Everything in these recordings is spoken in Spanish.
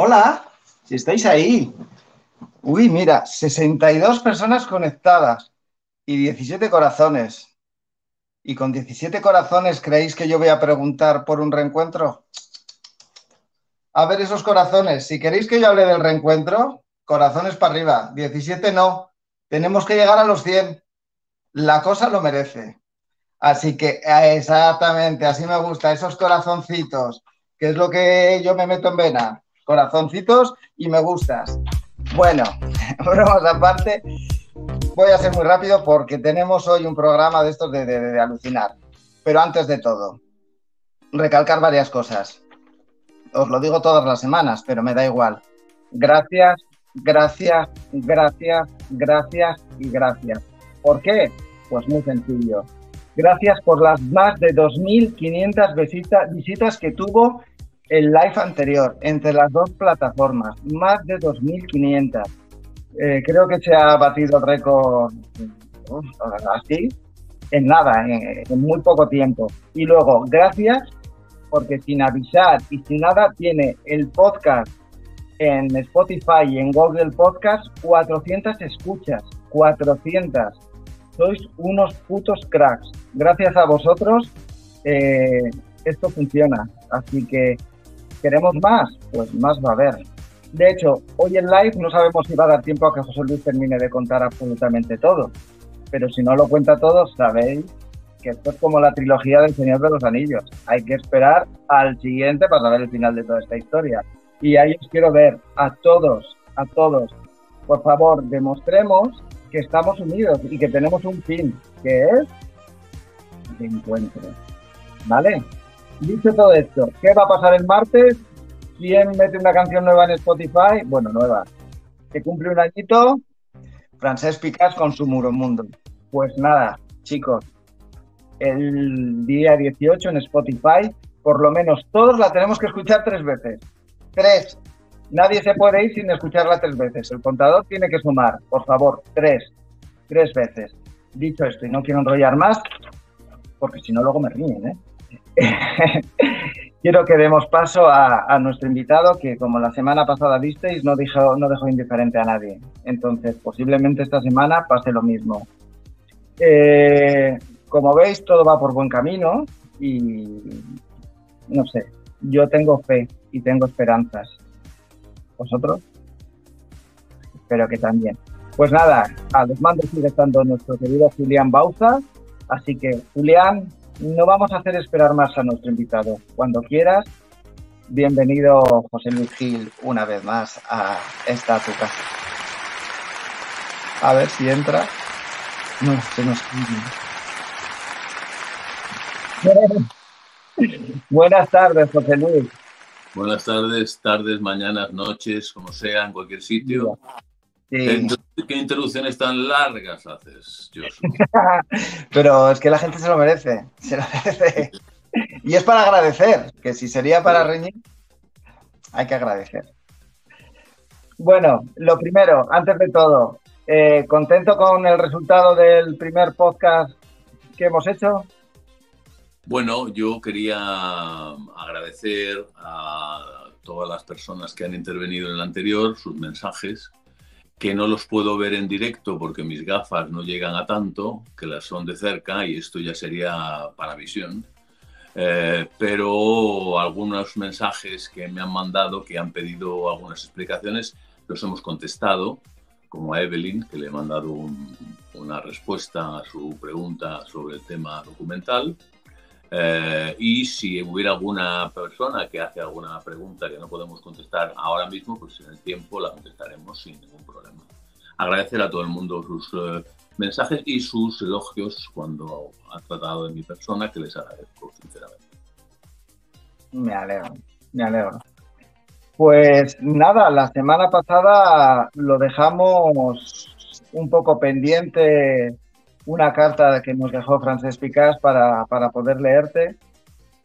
Hola, si estáis ahí. Uy, mira, 62 personas conectadas y 17 corazones. ¿Y con 17 corazones creéis que yo voy a preguntar por un reencuentro? A ver esos corazones. Si queréis que yo hable del reencuentro, corazones para arriba. 17 no. Tenemos que llegar a los 100. La cosa lo merece. Así que exactamente, así me gusta, esos corazoncitos, que es lo que yo me meto en vena. Corazoncitos y me gustas. Bueno, bromas aparte, voy a ser muy rápido porque tenemos hoy un programa de estos de, de alucinar. Pero antes de todo, recalcar varias cosas. Os lo digo todas las semanas, pero me da igual. Gracias, gracias, gracias, gracias y gracias. ¿Por qué? Pues muy sencillo Gracias por las más de 2.500 visitas, visitas que tuvo el live anterior entre las dos plataformas. Más de 2.500. Eh, creo que se ha batido récord así en nada, en, muy poco tiempo. Y luego, gracias porque sin avisar y sin nada tiene el podcast en Spotify y en Google Podcast 400 escuchas. 400 sois unos putos cracks. Gracias a vosotros eh, esto funciona. Así que, ¿queremos más? Pues más va a haber. De hecho, hoy en live no sabemos si va a dar tiempo a que José Luis termine de contar absolutamente todo. Pero si no lo cuenta todo, sabéis que esto es como la trilogía del Señor de los Anillos. Hay que esperar al siguiente para saber el final de toda esta historia. Y ahí os quiero ver a todos, a todos. Por favor, demostremos que estamos unidos y que tenemos un fin, que es el encuentro. ¿Vale? Dicho todo esto, ¿qué va a pasar el martes? ¿Quién mete una canción nueva en Spotify? Bueno, nueva. Que cumple un añito, Francés Picas con su Muro Mundo. Pues nada, chicos, el día 18 en Spotify, por lo menos todos la tenemos que escuchar tres veces. Tres. Nadie se puede ir sin escucharla tres veces. El contador tiene que sumar, por favor, tres. Tres veces. Dicho esto, y no quiero enrollar más, porque si no luego me ríen, ¿eh? quiero que demos paso a, nuestro invitado, que como la semana pasada visteis, no, dijo, no dejó indiferente a nadie. Entonces, posiblemente esta semana pase lo mismo. Eh, como veis, todo va por buen camino y no sé, yo tengo fe y tengo esperanzas. ¿Vosotros? Espero que también. Pues nada, a los mandos sigue estando nuestro querido Julián Bauza. Así que, Julián, no vamos a hacer esperar más a nuestro invitado. Cuando quieras, bienvenido José Luis Gil una vez más a esta tu casa. A ver si entra. No, se nos... Buenas tardes, José Luis. Buenas tardes, tardes, mañanas, noches, como sea, en cualquier sitio. ¿Qué, introducciones tan largas haces, Pero es que la gente se lo merece, se lo merece. Y es para agradecer, que si sería para reñir, hay que agradecer. Bueno, lo primero, antes de todo, eh, ¿contento con el resultado del primer podcast que hemos hecho? Bueno, yo quería agradecer a todas las personas que han intervenido en el anterior, sus mensajes, que no los puedo ver en directo porque mis gafas no llegan a tanto, que las son de cerca y esto ya sería para visión. Eh, pero algunos mensajes que me han mandado, que han pedido algunas explicaciones, los hemos contestado, como a Evelyn, que le he mandado una respuesta a su pregunta sobre el tema documental. Eh, y si hubiera alguna persona que hace alguna pregunta que no podemos contestar ahora mismo, pues en el tiempo la contestaremos sin ningún problema. Agradecer a todo el mundo sus eh, mensajes y sus elogios cuando ha tratado de mi persona, que les agradezco sinceramente. Me alegro, me alegro. Pues nada, la semana pasada lo dejamos un poco pendiente una carta que nos dejó Francés Picás para, para poder leerte.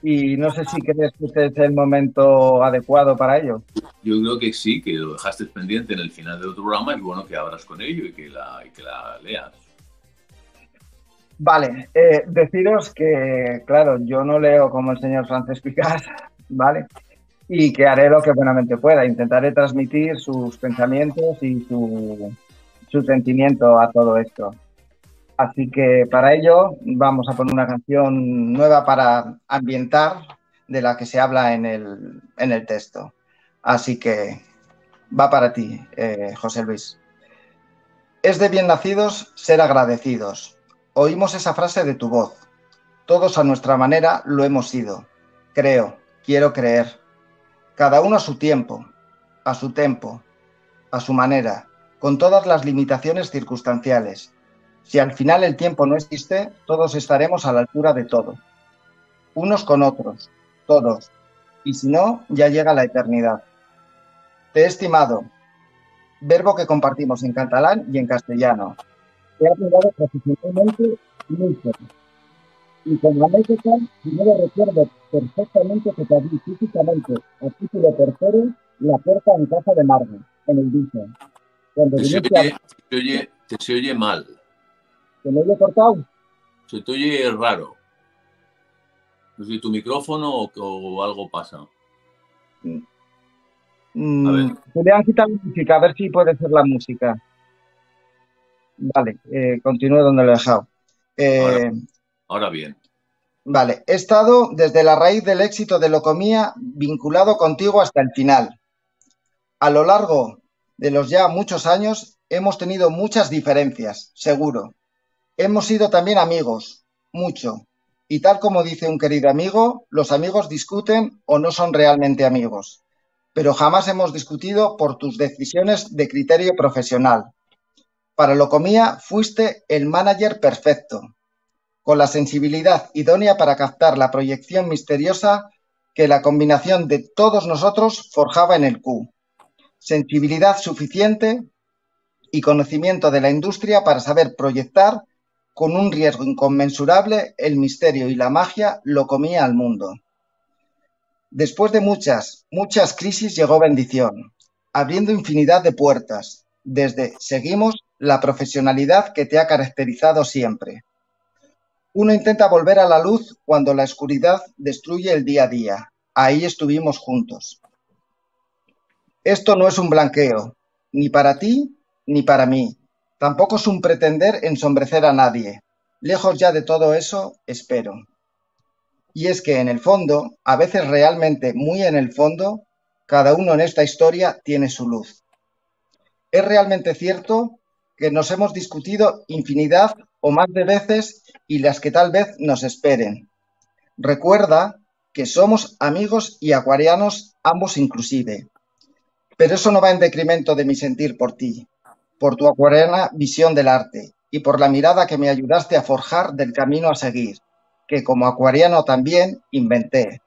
Y no sé si crees que este es el momento adecuado para ello. Yo creo que sí, que lo dejaste pendiente en el final del otro programa y bueno que abras con ello y que la, y que la leas. Vale, eh, deciros que, claro, yo no leo como el señor Francés Picás, ¿vale? y que haré lo que buenamente pueda. Intentaré transmitir sus pensamientos y su, su sentimiento a todo esto. Así que para ello vamos a poner una canción nueva para ambientar de la que se habla en el, en el texto. Así que va para ti, eh, José Luis. Es de bien nacidos ser agradecidos. Oímos esa frase de tu voz. Todos a nuestra manera lo hemos sido. Creo, quiero creer. Cada uno a su tiempo, a su tempo, a su manera, con todas las limitaciones circunstanciales. Si al final el tiempo no existe, todos estaremos a la altura de todo. Unos con otros, todos. Y si no, ya llega la eternidad. Te he estimado, verbo que compartimos en catalán y en castellano. Te ha aplicado profesionalmente mucho. Y con la anécdota, primero recuerdo perfectamente que te abrí físicamente a título tercero la puerta en casa de Margo, en el viso. Cuando te, se oye, te, oye, te se oye mal. ¿Se me oye cortado? Se te oye raro. No sé si tu micrófono o, o algo pasa. Mm. Mm, Julián, quita la música, a ver si puede ser la música. Vale, eh, continúo donde lo he dejado. Eh, ahora, bien. Vale, he estado desde la raíz del éxito de Locomía vinculado contigo hasta el final. A lo largo de los ya muchos años hemos tenido muchas diferencias, seguro. Hemos sido también amigos, mucho. Y tal como dice un querido amigo, los amigos discuten o no son realmente amigos pero jamás hemos discutido por tus decisiones de criterio profesional. Para Locomía fuiste el manager perfecto, con la sensibilidad idónea para captar la proyección misteriosa que la combinación de todos nosotros forjaba en el Q. Sensibilidad suficiente y conocimiento de la industria para saber proyectar con un riesgo inconmensurable el misterio y la magia Locomía al mundo. Después de muchas, muchas crisis llegó bendición, abriendo infinidad de puertas. Desde seguimos la profesionalidad que te ha caracterizado siempre. Uno intenta volver a la luz cuando la oscuridad destruye el día a día. Ahí estuvimos juntos. Esto no es un blanqueo, ni para ti ni para mí. Tampoco es un pretender ensombrecer a nadie. Lejos ya de todo eso, espero. Y es que en el fondo, a veces realmente muy en el fondo, cada uno en esta historia tiene su luz. Es realmente cierto que nos hemos discutido infinidad o más de veces y las que tal vez nos esperen. Recuerda que somos amigos y acuarianos ambos inclusive. Pero eso no va en decremento de mi sentir por ti, por tu acuariana visión del arte y por la mirada que me ayudaste a forjar del camino a seguir que como acuariano también inventé,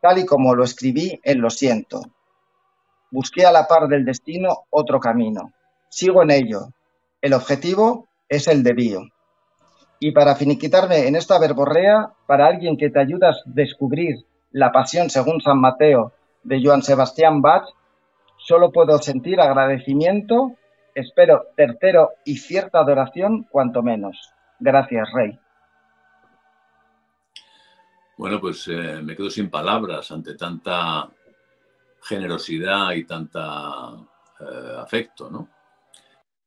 tal y como lo escribí en Lo siento. Busqué a la par del destino otro camino. Sigo en ello. El objetivo es el devío. Y para finiquitarme en esta verborrea, para alguien que te ayuda a descubrir la pasión según San Mateo de Joan Sebastián Bach, solo puedo sentir agradecimiento, espero tercero y cierta adoración, cuanto menos. Gracias, Rey. Bueno, pues eh, me quedo sin palabras ante tanta generosidad y tanta eh, afecto, ¿no?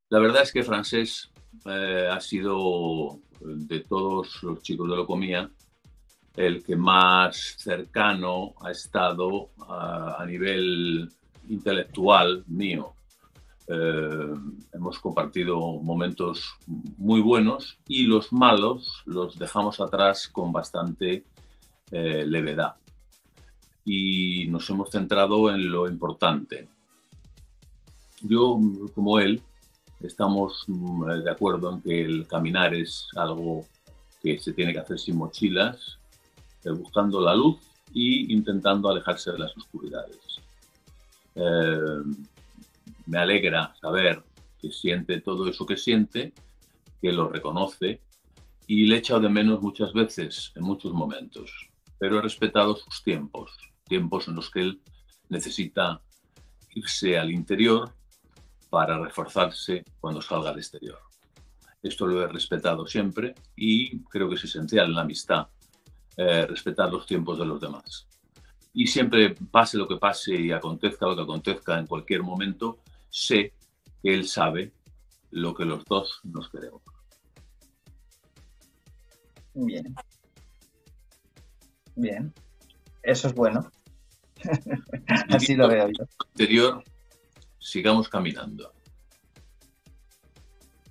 La verdad es que Francés eh, ha sido, de todos los chicos de Locomía, el que más cercano ha estado a, nivel intelectual mío. Hemos compartido momentos muy buenos y los malos los dejamos atrás con bastante eh, levedad. Y nos hemos centrado en lo importante. Yo, como él, estamos mm, de acuerdo en que el caminar es algo que se tiene que hacer sin mochilas, eh, buscando la luz y intentando alejarse de las oscuridades. Eh, me alegra saber que siente todo eso que siente, que lo reconoce y le echa de menos muchas veces, en muchos momentos pero he respetado sus tiempos, tiempos en los que él necesita irse al interior para reforzarse cuando salga al exterior. Esto lo he respetado siempre y creo que es esencial en la amistad eh, respetar los tiempos de los demás. y siempre pase lo que pase y acontezca lo que acontezca en cualquier momento, sé que él sabe lo que los dos nos queremos. Bien. Bien. Eso es bueno. Así lo veo yo. Anterior, sigamos caminando.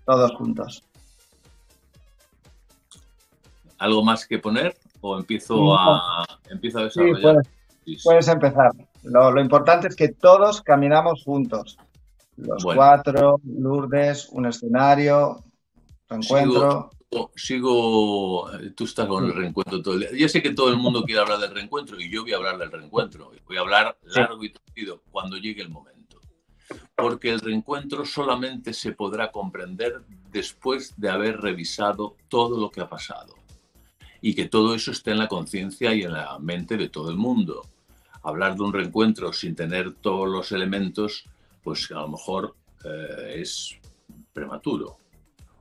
Todos juntos. ¿Algo más que poner o empiezo a, empiezo a desarrollar? puedes, empezar. Lo, importante es que todos caminamos juntos. Los cuatro, Lourdes, un escenario, reencuentro. Sigo, tú estás con el reencuentro todo el día. Yo sé que todo el mundo quiere hablar del reencuentro y yo voy a hablar del reencuentro. Voy a hablar largo y tendido cuando llegue el momento. Porque el reencuentro solamente se podrá comprender después de haber revisado todo lo que ha pasado y que todo eso esté en la conciencia y en la mente de todo el mundo. Hablar de un reencuentro sin tener todos los elementos, pues a lo mejor eh, es prematuro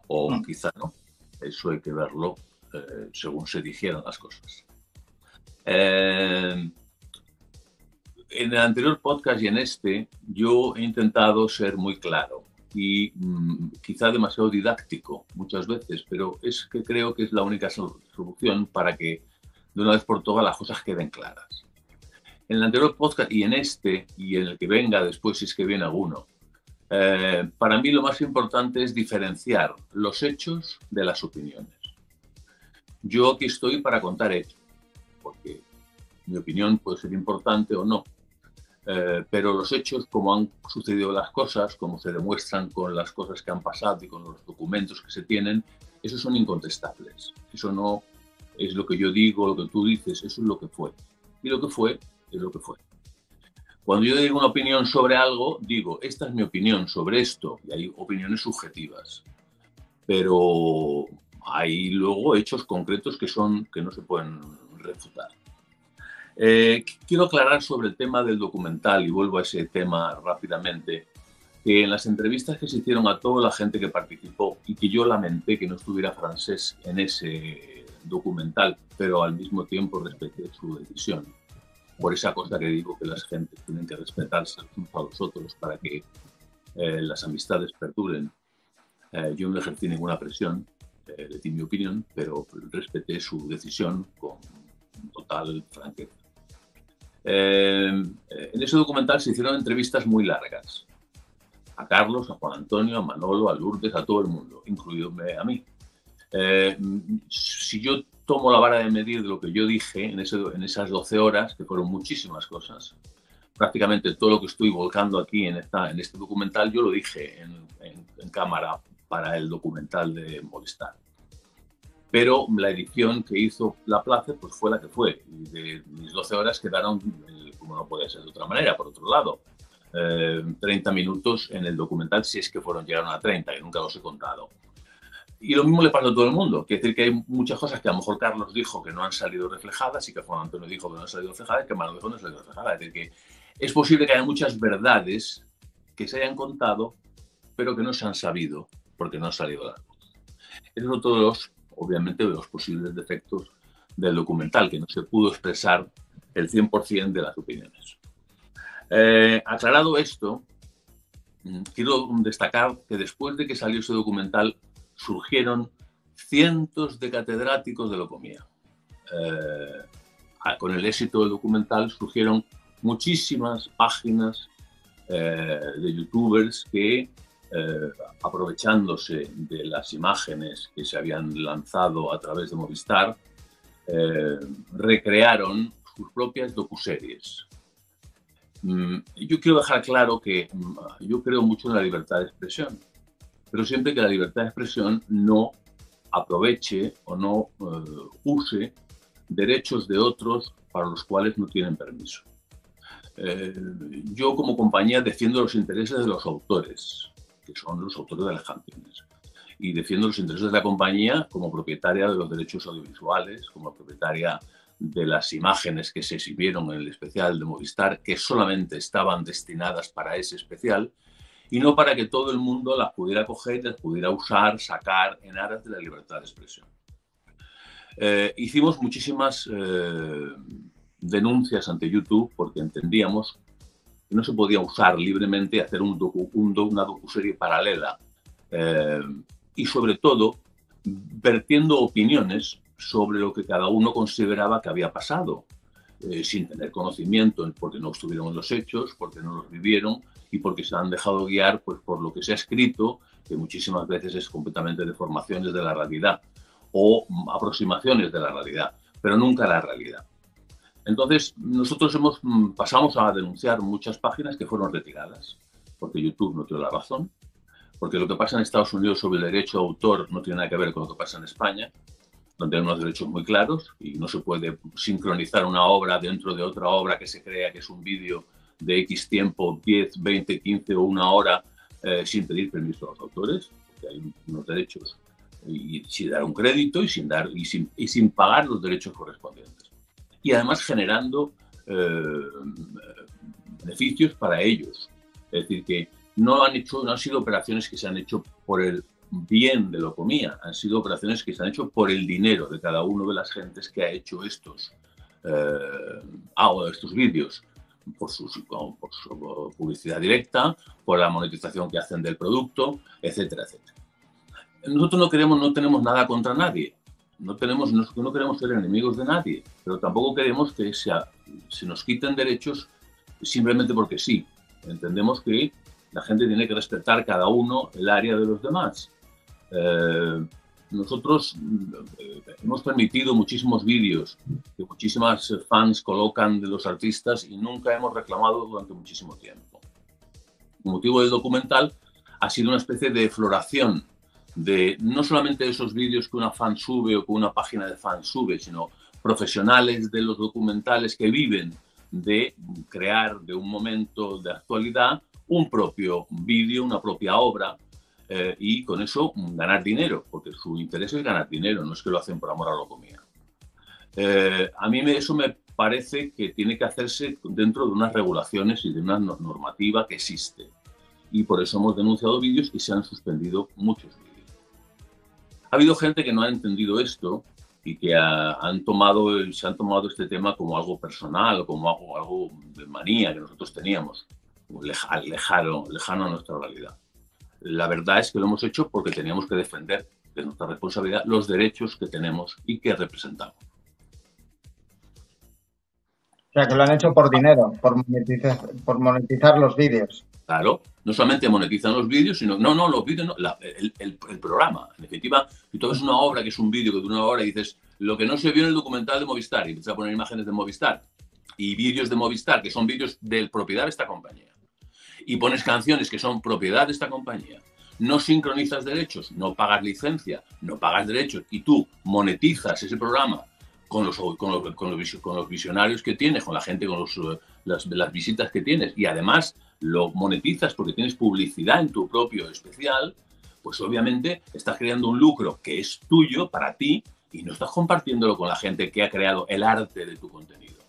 o mm. quizá no. Eso hay que verlo eh, según se dijeron las cosas. Eh, en el anterior podcast y en este, yo he intentado ser muy claro y mm, quizá demasiado didáctico muchas veces, pero es que creo que es la única solución para que de una vez por todas las cosas queden claras. En el anterior podcast y en este y en el que venga después, si es que viene alguno, eh, para mí lo más importante es diferenciar los hechos de las opiniones. Yo aquí estoy para contar hechos, porque mi opinión puede ser importante o no, eh, pero los hechos, como han sucedido las cosas, como se demuestran con las cosas que han pasado y con los documentos que se tienen, esos son incontestables. Eso no es lo que yo digo, lo que tú dices, eso es lo que fue. Y lo que fue es lo que fue. Cuando yo digo una opinión sobre algo, digo, esta es mi opinión sobre esto, y hay opiniones subjetivas. Pero hay luego hechos concretos que, son, que no se pueden refutar. Eh, quiero aclarar sobre el tema del documental y vuelvo a ese tema rápidamente. Que en las entrevistas que se hicieron a toda la gente que participó y que yo lamenté que no estuviera francés en ese documental, pero al mismo tiempo respeté su decisión. Por esa cosa que digo que las gentes tienen que respetarse unos a los otros para que eh, las amistades perduren. Eh, yo no ejercí ninguna presión, le di mi opinión, pero respeté su decisión con total franqueza. Eh, en ese documental se hicieron entrevistas muy largas. A Carlos, a Juan Antonio, a Manolo, a Lourdes, a todo el mundo, incluido a mí. Eh, si yo tomo la vara de medir de lo que yo dije en, en esas 12 horas, que fueron muchísimas cosas, prácticamente todo lo que estoy volcando aquí en, esta, en este documental, yo lo dije en, en cámara para el documental de Movistar pero la edición que hizo La Place pues fue la que fue. Y de mis 12 horas quedaron, eh, como no puede ser de otra manera, por otro lado, 30 eh, minutos en el documental, si es que fueron, llegaron a 30, que nunca los he contado. Y lo mismo le pasa a todo el mundo. Quiere decir que hay muchas cosas que a lo mejor Carlos dijo que no han salido reflejadas y que Juan Antonio dijo que no han salido reflejadas y que Manuel dijo que no han salido reflejadas. Es decir, que es posible que haya muchas verdades que se hayan contado, pero que no se han sabido porque no han salido las cosas. Esos son todos los obviamente, de los posibles defectos del documental, que no se pudo expresar el 100% de las opiniones. Eh, aclarado esto, mm, quiero destacar que después de que salió ese documental surgieron cientos de catedráticos de locomía. Eh, con el éxito del documental surgieron muchísimas páginas eh, de youtubers que eh, aprovechándose de las imágenes que se habían lanzado a través de Movistar, eh, recrearon sus propias docuseries. Mm, yo quiero dejar claro que mm, yo creo mucho en la libertad de expresión, pero siempre que la libertad de expresión no aproveche o no eh, use derechos de otros para los cuales no tienen permiso. yo como compañía defiendo los intereses de los autores, que son los autores de las canciones. Y defiendo los intereses de la compañía como propietaria de los derechos audiovisuales, como propietaria de las imágenes que se exhibieron en el especial de Movistar, que solamente estaban destinadas para ese especial, y no para que todo el mundo las pudiera coger, las pudiera usar, sacar en aras de la libertad de expresión. Eh, hicimos muchísimas eh, denuncias ante YouTube porque entendíamos que no se podía usar libremente hacer un, una docuserie paralela eh, y sobre todo vertiendo opiniones sobre lo que cada uno consideraba que había pasado, eh, sin tener conocimiento, porque no estuvieron los hechos, porque no los vivieron y porque se han dejado guiar pues, por lo que se ha escrito, que muchísimas veces es completamente deformaciones de la realidad o aproximaciones de la realidad, pero nunca la realidad. Entonces, nosotros hemos, mm, pasamos a denunciar muchas páginas que fueron retiradas, porque YouTube no tiene la razón, porque lo que pasa en Estados Unidos sobre el derecho de autor no tiene nada que ver con lo que pasa en España, donde hay unos derechos muy claros y no se puede sincronizar una obra dentro de otra obra que se crea que es un vídeo de X tiempo, 10, 20, 15 o una hora, eh, sin pedir permiso a los autores, porque hay unos derechos y, sin dar un crédito y sin, dar, y sin, y sin pagar los derechos correspondientes. Y además generando eh, beneficios para ellos. Es decir, que no han, hecho, no han sido operaciones que se han hecho por el bien de lo comía, han sido operaciones que se han hecho por el dinero de cada uno de las gentes que ha hecho estos, eh, estos vídeos, por su, por su publicidad directa, por la monetización que hacen del producto, etcétera, etcétera. Nosotros no queremos, no tenemos nada contra nadie, no, tenemos, no, no queremos ser enemigos de nadie, pero tampoco queremos que se, se nos quiten derechos simplemente porque sí. Entendemos que la gente tiene que respetar cada uno el área de los demás. Eh, nosotros eh, hemos permitido muchísimos vídeos que muchísimas fans colocan de los artistas y nunca hemos reclamado durante muchísimo tiempo. El motivo del documental ha sido una especie de floración de no solamente esos vídeos que una fan sube o que una página de fans sube, sino profesionales de los documentales que viven de crear de un momento de actualidad un propio vídeo, una propia obra, eh, y con eso ganar dinero, porque su interés es ganar dinero, no es que lo hacen por amor a la comida. Eh, a mí eso me parece que tiene que hacerse dentro de unas regulaciones y de una normativa que existe. Y por eso hemos denunciado vídeos y se han suspendido muchos vídeos. Ha habido gente que no ha entendido esto y que han tomado, se han tomado este tema como algo personal, como algo, algo de manía que nosotros teníamos lejano, lejano a nuestra realidad. La verdad es que lo hemos hecho porque teníamos que defender de nuestra responsabilidad los derechos que tenemos y que representamos. O sea, que lo han hecho por dinero, por monetizar, por monetizar los vídeos. Claro, no solamente monetizan los vídeos, sino, no, no, los vídeos, no, el, el, programa. En definitiva, si tú ves una obra que es un vídeo que dura una hora y dices, lo que no se vio en el documental de Movistar, y empiezas a poner imágenes de Movistar y vídeos de Movistar, que son vídeos de propiedad de esta compañía y pones canciones que son propiedad de esta compañía, no sincronizas derechos, no pagas licencia, no pagas derechos y tú monetizas ese programa con los, con los, visionarios que tienes, con la gente, con las, las visitas que tienes y además lo monetizas porque tienes publicidad en tu propio especial, pues obviamente estás creando un lucro que es tuyo para ti y no estás compartiéndolo con la gente que ha creado el arte de tu contenido.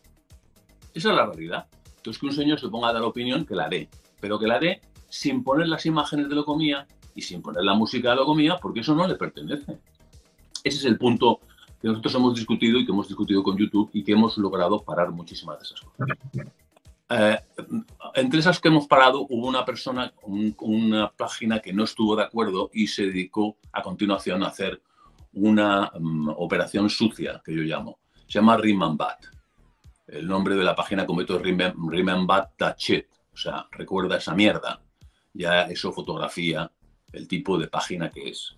Esa es la realidad. Entonces que un señor se ponga a dar opinión, que la dé pero que la dé sin poner las imágenes de lo comía y sin poner la música de lo comía, porque eso no le pertenece. Ese es el punto que nosotros hemos discutido y que hemos discutido con YouTube y que hemos logrado parar muchísimas de esas cosas. Eh, entre esas que hemos parado hubo una persona, una página que no estuvo de acuerdo y se dedicó a continuación a hacer una mm, operación sucia, que yo llamo. Se llama Rimambat. El nombre de la página completo es Rimambat Tachet o sea, recuerda esa mierda. Ya eso fotografía el tipo de página que es.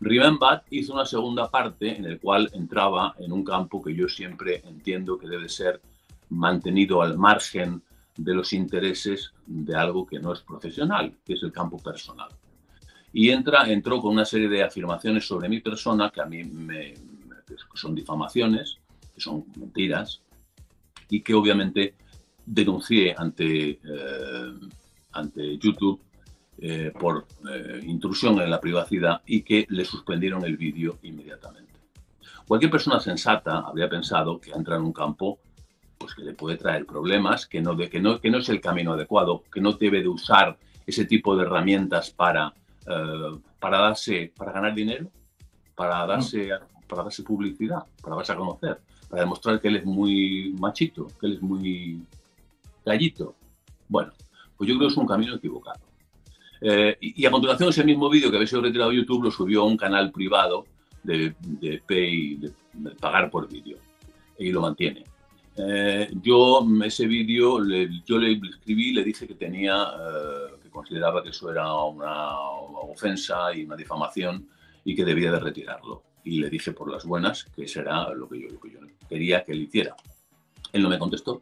Remember hizo una segunda parte en el cual entraba en un campo que yo siempre entiendo que debe ser mantenido al margen de los intereses de algo que no es profesional, que es el campo personal. Y entra, entró con una serie de afirmaciones sobre mi persona que a mí me, son difamaciones, que son mentiras, y que obviamente denuncié ante, eh, ante YouTube eh, por eh, intrusión en la privacidad y que le suspendieron el vídeo inmediatamente. Cualquier persona sensata habría pensado que entra en un campo pues que le puede traer problemas, que no, que no, que no es el camino adecuado, que no debe de usar ese tipo de herramientas para, para, darse, para ganar dinero, para darse, para darse publicidad, para darse a conocer, para demostrar que él es muy machito, que él es muy gallito. Bueno, pues yo creo que es un camino equivocado. Eh, y, a continuación ese mismo vídeo que había sido retirado de YouTube lo subió a un canal privado de, de pay, de, pagar por vídeo, y lo mantiene. Eh, yo ese vídeo, yo le escribí, le dije que tenía, eh, que consideraba que eso era una, ofensa y una difamación y que debía de retirarlo. Y le dije por las buenas que eso era lo que yo, lo que yo quería que él hiciera. Él no me contestó.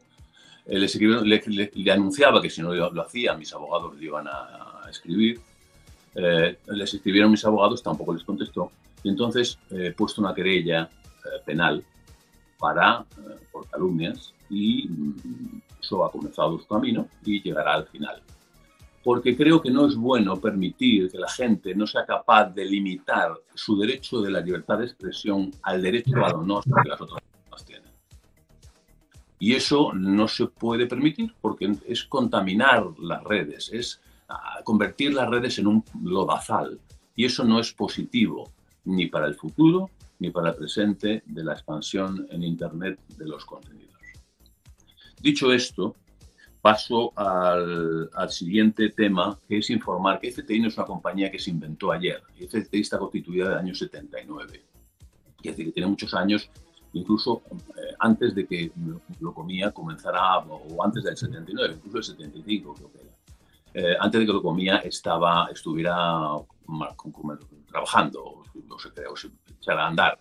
Le, le, anunciaba que si no lo, hacía, mis abogados le iban a, escribir. Eh, les escribieron mis abogados, tampoco les contestó. Y entonces he puesto una querella penal para, eh, por calumnias y mm, eso ha comenzado su camino y llegará al final. Porque creo que no es bueno permitir que la gente no sea capaz de limitar su derecho de la libertad de expresión al derecho al honor que las otras personas tienen. Y eso no se puede permitir porque es contaminar las redes, es ah, convertir las redes en un lodazal. Y eso no es positivo ni para el futuro ni para el presente de la expansión en Internet de los contenidos. Dicho esto, paso al, siguiente tema, que es informar que FTI no es una compañía que se inventó ayer. FTI está constituida del año 79. Es decir, que tiene muchos años, incluso eh, antes de que lo comía comenzara, o antes del 79, incluso el 75 creo que era. Eh, antes de que lo comía estaba, estuviera trabajando, no crea, o se echara a andar.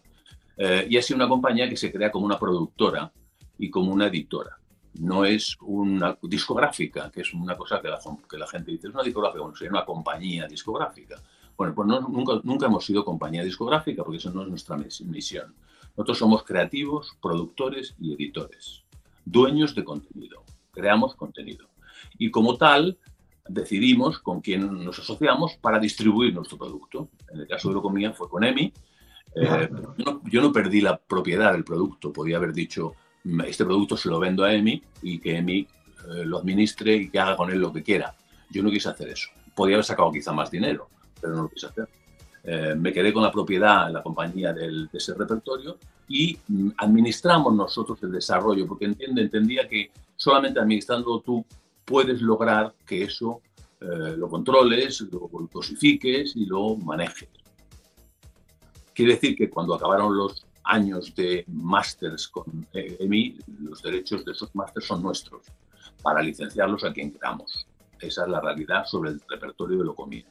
Eh, y ha sido una compañía que se crea como una productora y como una editora. No es una discográfica, que es una cosa que la, que la gente dice, es una discográfica, bueno, sería una compañía discográfica. Bueno, pues nunca, nunca hemos sido compañía discográfica porque eso no es nuestra misión. Nosotros somos creativos, productores y editores, dueños de contenido, creamos contenido. Y como tal, decidimos con quién nos asociamos para distribuir nuestro producto. En el caso de Locomía fue con EMI. Eh, yo, no, perdí la propiedad del producto, podía haber dicho, mm, este producto se lo vendo a EMI y que EMI eh, lo administre y que haga con él lo que quiera. Yo no quise hacer eso. Podía haber sacado quizá más dinero, pero no lo quise hacer. Eh, me quedé con la propiedad la compañía del, de ese repertorio y mm, administramos nosotros el desarrollo, porque entendía que solamente administrando tú puedes lograr que eso eh, lo controles, lo cosifiques y lo manejes. Quiere decir que cuando acabaron los años de másters con EMI, los derechos de esos másters son nuestros, para licenciarlos a quien queramos. Esa es la realidad sobre el repertorio de Locomía.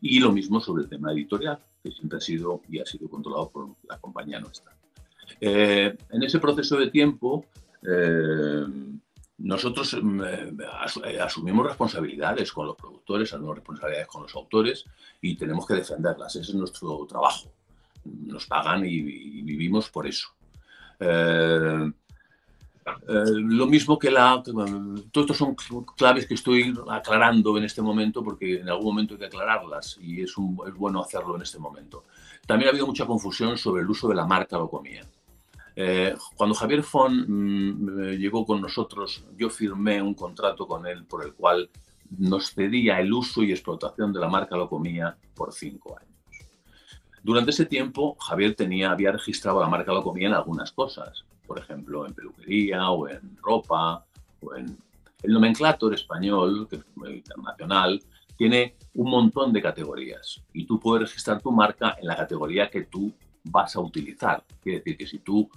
Y lo mismo sobre el tema editorial, que siempre ha sido y ha sido controlado por la compañía nuestra. Eh, en ese proceso de tiempo, eh, nosotros mm, eh, asumimos responsabilidades con los productores, asumimos responsabilidades con los autores y tenemos que defenderlas. Ese es nuestro trabajo. Nos pagan y, vivimos por eso. Lo mismo que la... Todos estos son claves que estoy aclarando en este momento porque en algún momento hay que aclararlas y es, bueno hacerlo en este momento. También ha habido mucha confusión sobre el uso de la marca Locomía. Eh, cuando Javier Fon mm, llegó con nosotros, yo firmé un contrato con él por el cual nos cedía el uso y explotación de la marca Locomía por cinco años. Durante ese tiempo, Javier tenía, había registrado la marca Locomía en algunas cosas, por ejemplo, en peluquería o en ropa o en el nomenclator español, que es internacional, tiene un montón de categorías y tú puedes registrar tu marca en la categoría que tú vas a utilizar. Quiere decir que si tú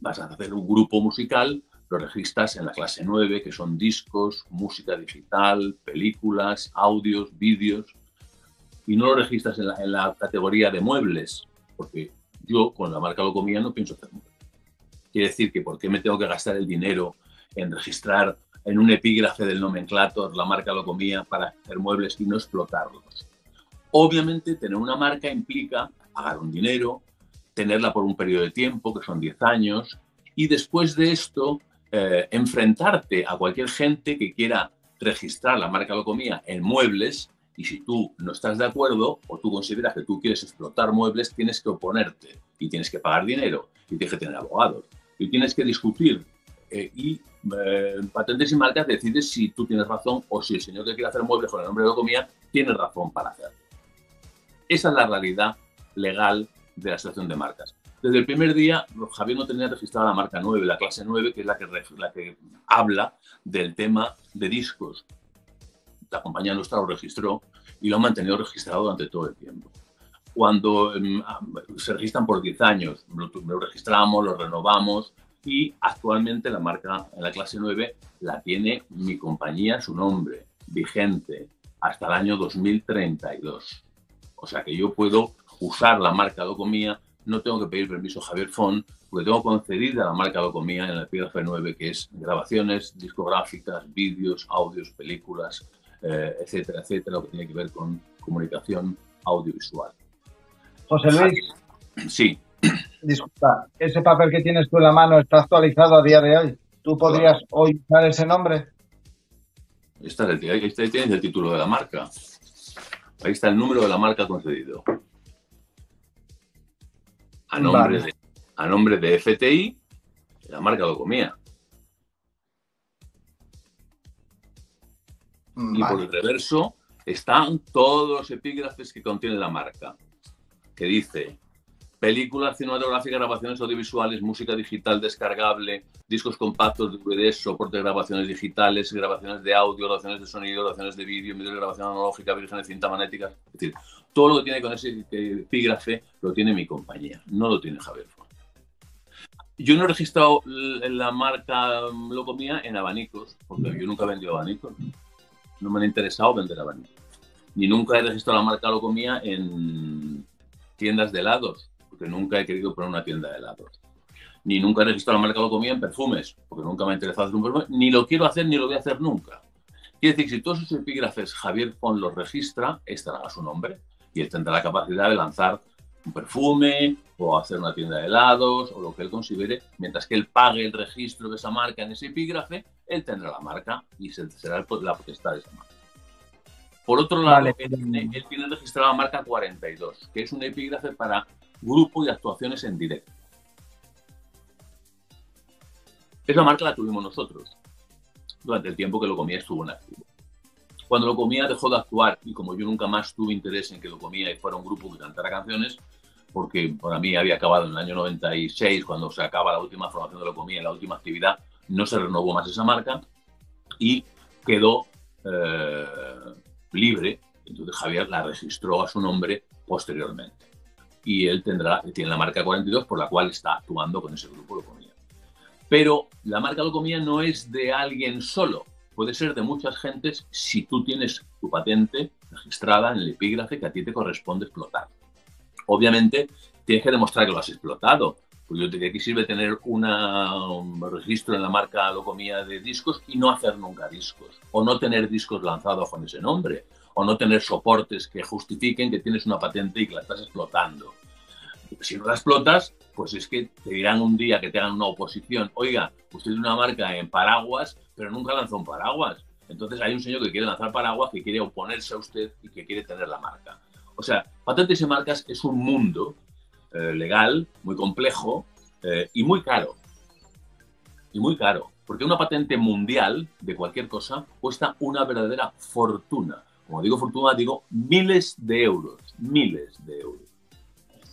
vas a hacer un grupo musical, lo registras en la clase 9, que son discos, música digital, películas, audios, vídeos, y no lo registras en la, categoría de muebles, porque yo con la marca Locomía no pienso hacer muebles. Quiere decir que ¿por qué me tengo que gastar el dinero en registrar en un epígrafe del nomenclator la marca Locomía para hacer muebles y no explotarlos? Obviamente tener una marca implica pagar un dinero, tenerla por un periodo de tiempo, que son 10 años, y después de esto, eh, enfrentarte a cualquier gente que quiera registrar la marca Locomía en muebles, y si tú no estás de acuerdo o tú consideras que tú quieres explotar muebles, tienes que oponerte y tienes que pagar dinero y tienes que tener abogados y tienes que discutir eh, y eh, patentes y marcas decides si tú tienes razón o si el señor que quiere hacer muebles con el nombre de Locomía tiene razón para hacerlo. Esa es la realidad legal de la Asociación de Marcas. Desde el primer día, Javier no tenía registrada la marca 9, la clase 9, que es la que, la que habla del tema de discos. La compañía nuestra lo registró y lo ha mantenido registrado durante todo el tiempo. Cuando em, ah, se registran por 10 años, lo, registramos, lo renovamos y actualmente la marca en la clase 9 la tiene mi compañía, su nombre, vigente hasta el año 2032. O sea que yo puedo usar la marca Locomía, no tengo que pedir permiso a Javier Font, porque tengo concedida la marca Locomía en el epígrafe 9, que es grabaciones discográficas, vídeos, audios, películas, eh, etcétera, etcétera, lo que tiene que ver con comunicación audiovisual. José Luis. Sí. Disculpa, ese papel que tienes tú en la mano está actualizado a día de hoy. ¿Tú podrías hoy usar ese nombre? Está, ahí tienes el título de la marca. Ahí está el número de la marca concedido. A nombre, de, a nombre de FTI, la marca lo comía. Y por el reverso están todos los epígrafes que contiene la marca, que dice películas cinematográficas, grabaciones audiovisuales, música digital descargable, discos compactos, DVDs, soporte de grabaciones digitales, grabaciones de audio, grabaciones de sonido, grabaciones de vídeo, medios de grabación analógica, virgen de cinta magnética. Es decir, todo lo que tiene con ese epígrafe lo tiene mi compañía, no lo tiene Javier. Yo no he registrado la marca Locomía en abanicos, porque yo nunca he vendido abanicos. No me han interesado vender abanicos. Ni nunca he registrado la marca Locomía en tiendas de helados porque nunca he querido poner una tienda de helados. Ni nunca he registrado la marca de comida en perfumes, porque nunca me ha interesado hacer un perfume, ni lo quiero hacer ni lo voy a hacer nunca. Quiere decir que si todos esos epígrafes Javier Font los registra, estará a su nombre y él tendrá la capacidad de lanzar un perfume o hacer una tienda de helados o lo que él considere, mientras que él pague el registro de esa marca en ese epígrafe, él tendrá la marca y será la potestad de esa marca. Por otro lado, él, tiene, él, tiene, registrada la marca 42, que es un epígrafe para grupo de actuaciones en directo. Esa marca la tuvimos nosotros durante el tiempo que Locomía estuvo en activo. Cuando Locomía dejó de actuar y como yo nunca más tuve interés en que Locomía fuera un grupo que cantara canciones, porque para mí había acabado en el año 96, cuando se acaba la última formación de Locomía, la última actividad, no se renovó más esa marca y quedó eh, libre. Entonces Javier la registró a su nombre posteriormente y él tendrá, tiene la marca 42 por la cual está actuando con ese grupo Locomía. Pero la marca Locomía no es de alguien solo, puede ser de muchas gentes si tú tienes tu patente registrada en el epígrafe que a ti te corresponde explotar. Obviamente tienes que demostrar que lo has explotado. Pues yo te que sirve tener un registro en la marca Locomía de discos y no hacer nunca discos, o no tener discos lanzados con ese nombre, o no tener soportes que justifiquen que tienes una patente y que la estás explotando. Si no la explotas, pues es que te dirán un día que te hagan una oposición, oiga, usted tiene una marca en paraguas, pero nunca lanzó un paraguas. Entonces hay un señor que quiere lanzar paraguas, que quiere oponerse a usted y que quiere tener la marca. O sea, patentes y marcas es un mundo eh, legal muy complejo eh, y muy caro. Y muy caro. Porque una patente mundial de cualquier cosa cuesta una verdadera fortuna. Como digo fortuna, digo miles de euros, miles de euros.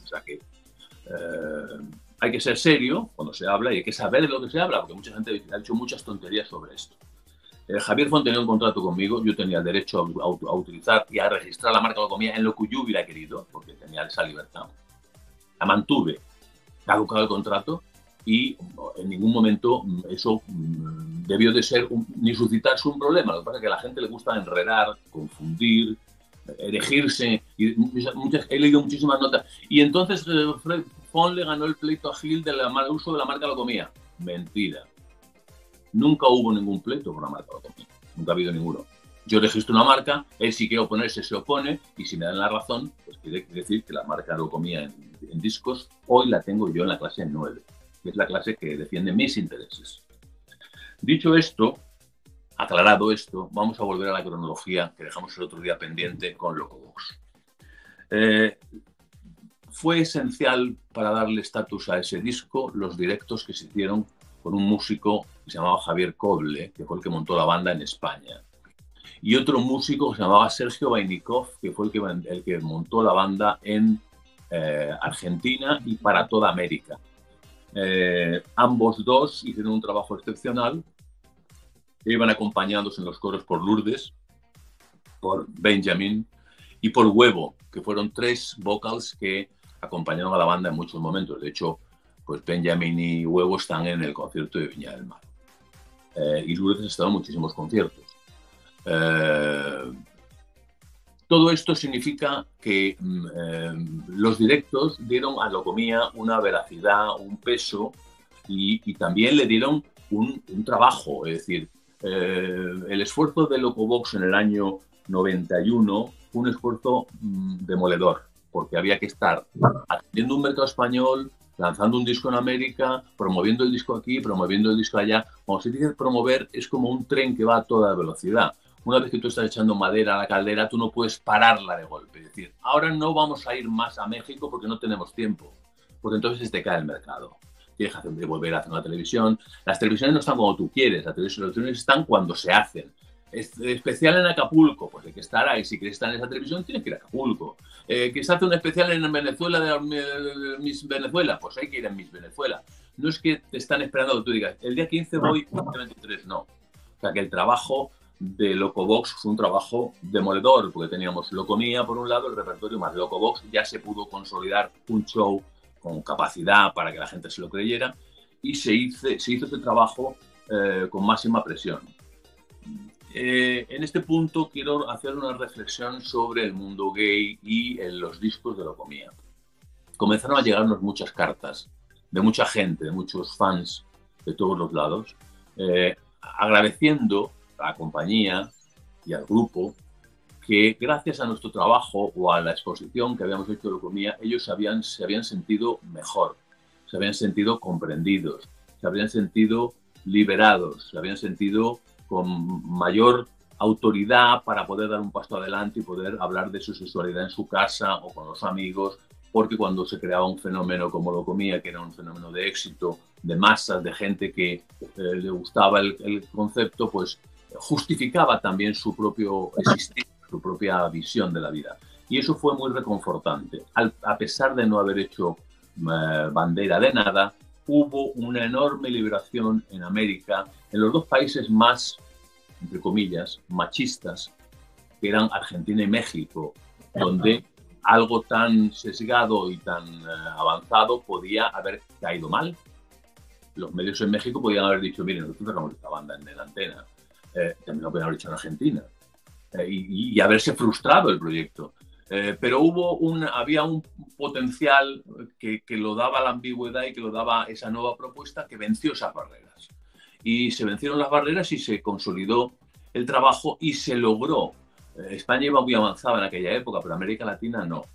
O sea que eh, hay que ser serio cuando se habla y hay que saber de lo que se habla, porque mucha gente ha dicho muchas tonterías sobre esto. Eh, Javier Font tenía un contrato conmigo, yo tenía el derecho a, utilizar y a registrar la marca de comida en lo que yo hubiera querido, porque tenía esa libertad. La mantuve, caducado el contrato, y en ningún momento eso mm, debió de ser ni suscitarse un problema. Lo que pasa es que a la gente le gusta enredar, confundir, muchas, he leído muchísimas notas. Y entonces eh, Fred Fon le ganó el pleito a Gil del uso de la marca Locomía. Mentira. Nunca hubo ningún pleito por la marca Locomía. Nunca ha habido ninguno. Yo registro una marca, él si quiere oponerse se opone y si me dan la razón, pues quiere decir que la marca Locomía en, en discos hoy la tengo yo en la clase 9 que es la clase que defiende mis intereses. Dicho esto, aclarado esto, vamos a volver a la cronología que dejamos el otro día pendiente con Locobox. Eh, fue esencial para darle estatus a ese disco los directos que se hicieron con un músico que se llamaba Javier Coble, que fue el que montó la banda en España. Y otro músico que se llamaba Sergio Vainikov, que fue el que, el que montó la banda en eh, Argentina y para toda América. Eh, ambos dos hicieron un trabajo excepcional. Iban acompañados en los coros por Lourdes, por Benjamin y por Huevo, que fueron tres vocals que acompañaron a la banda en muchos momentos. De hecho, pues Benjamin y Huevo están en el concierto de Viña del Mar. Eh, y Lourdes ha estado en muchísimos conciertos. Eh, todo esto significa que mm, eh, los directos dieron a Locomía una veracidad, un peso y, también le dieron un, trabajo. Es decir, el esfuerzo de Locobox en el año 91 fue un esfuerzo mm, demoledor, porque había que estar atendiendo un mercado español, lanzando un disco en América, promoviendo el disco aquí, promoviendo el disco allá. Cuando se dice promover, es como un tren que va a toda velocidad. Una vez que tú estás echando madera a la caldera, tú no puedes pararla de golpe. Es decir, ahora no vamos a ir más a México porque no tenemos tiempo. Porque entonces te cae el mercado. Tienes que volver a hacer una televisión. Las televisiones no están cuando tú quieres, las televisiones están cuando se hacen especial en Acapulco, pues hay que estar ahí. Si quieres estar en esa televisión, tienes que ir a Acapulco. Eh, que se hace un especial en Venezuela de Miss Venezuela, pues hay que ir a Miss Venezuela. No es que te están esperando que tú digas, el día 15 voy, el 23 no. O sea que el trabajo de Locobox fue un trabajo demoledor, porque teníamos Locomía por un lado, el repertorio más Locobox, ya se pudo consolidar un show con capacidad para que la gente se lo creyera y se hizo, se hizo ese trabajo eh, con máxima presión. Eh, en este punto quiero hacer una reflexión sobre el mundo gay y en los discos de Locomía. Comenzaron a llegarnos muchas cartas de mucha gente, de muchos fans de todos los lados, eh, agradeciendo la compañía y al grupo que gracias a nuestro trabajo o a la exposición que habíamos hecho de Locomía, ellos habían, se habían sentido mejor, se habían sentido comprendidos, se habían sentido liberados, se habían sentido con mayor autoridad para poder dar un paso adelante y poder hablar de su sexualidad en su casa o con los amigos, porque cuando se creaba un fenómeno como lo comía, que era un fenómeno de éxito, de masas, de gente que eh, le gustaba el, concepto, pues justificaba también su propio existir, su propia visión de la vida. Y eso fue muy reconfortante. a pesar de no haber hecho eh, bandera de nada, hubo una enorme liberación en América, en los dos países más, entre comillas, machistas, que eran Argentina y México, donde algo tan sesgado y tan eh, avanzado podía haber caído mal. Los medios en México podían haber dicho, miren, nosotros sacamos esta banda en la antena. Eh, también lo podían haber dicho en Argentina. Eh, y, y, haberse frustrado el proyecto. Eh, pero hubo un, había un potencial que, que, lo daba la ambigüedad y que lo daba esa nueva propuesta que venció esas barreras. Y se vencieron las barreras y se consolidó el trabajo y se logró. Eh, España iba muy avanzada en aquella época, pero América Latina no.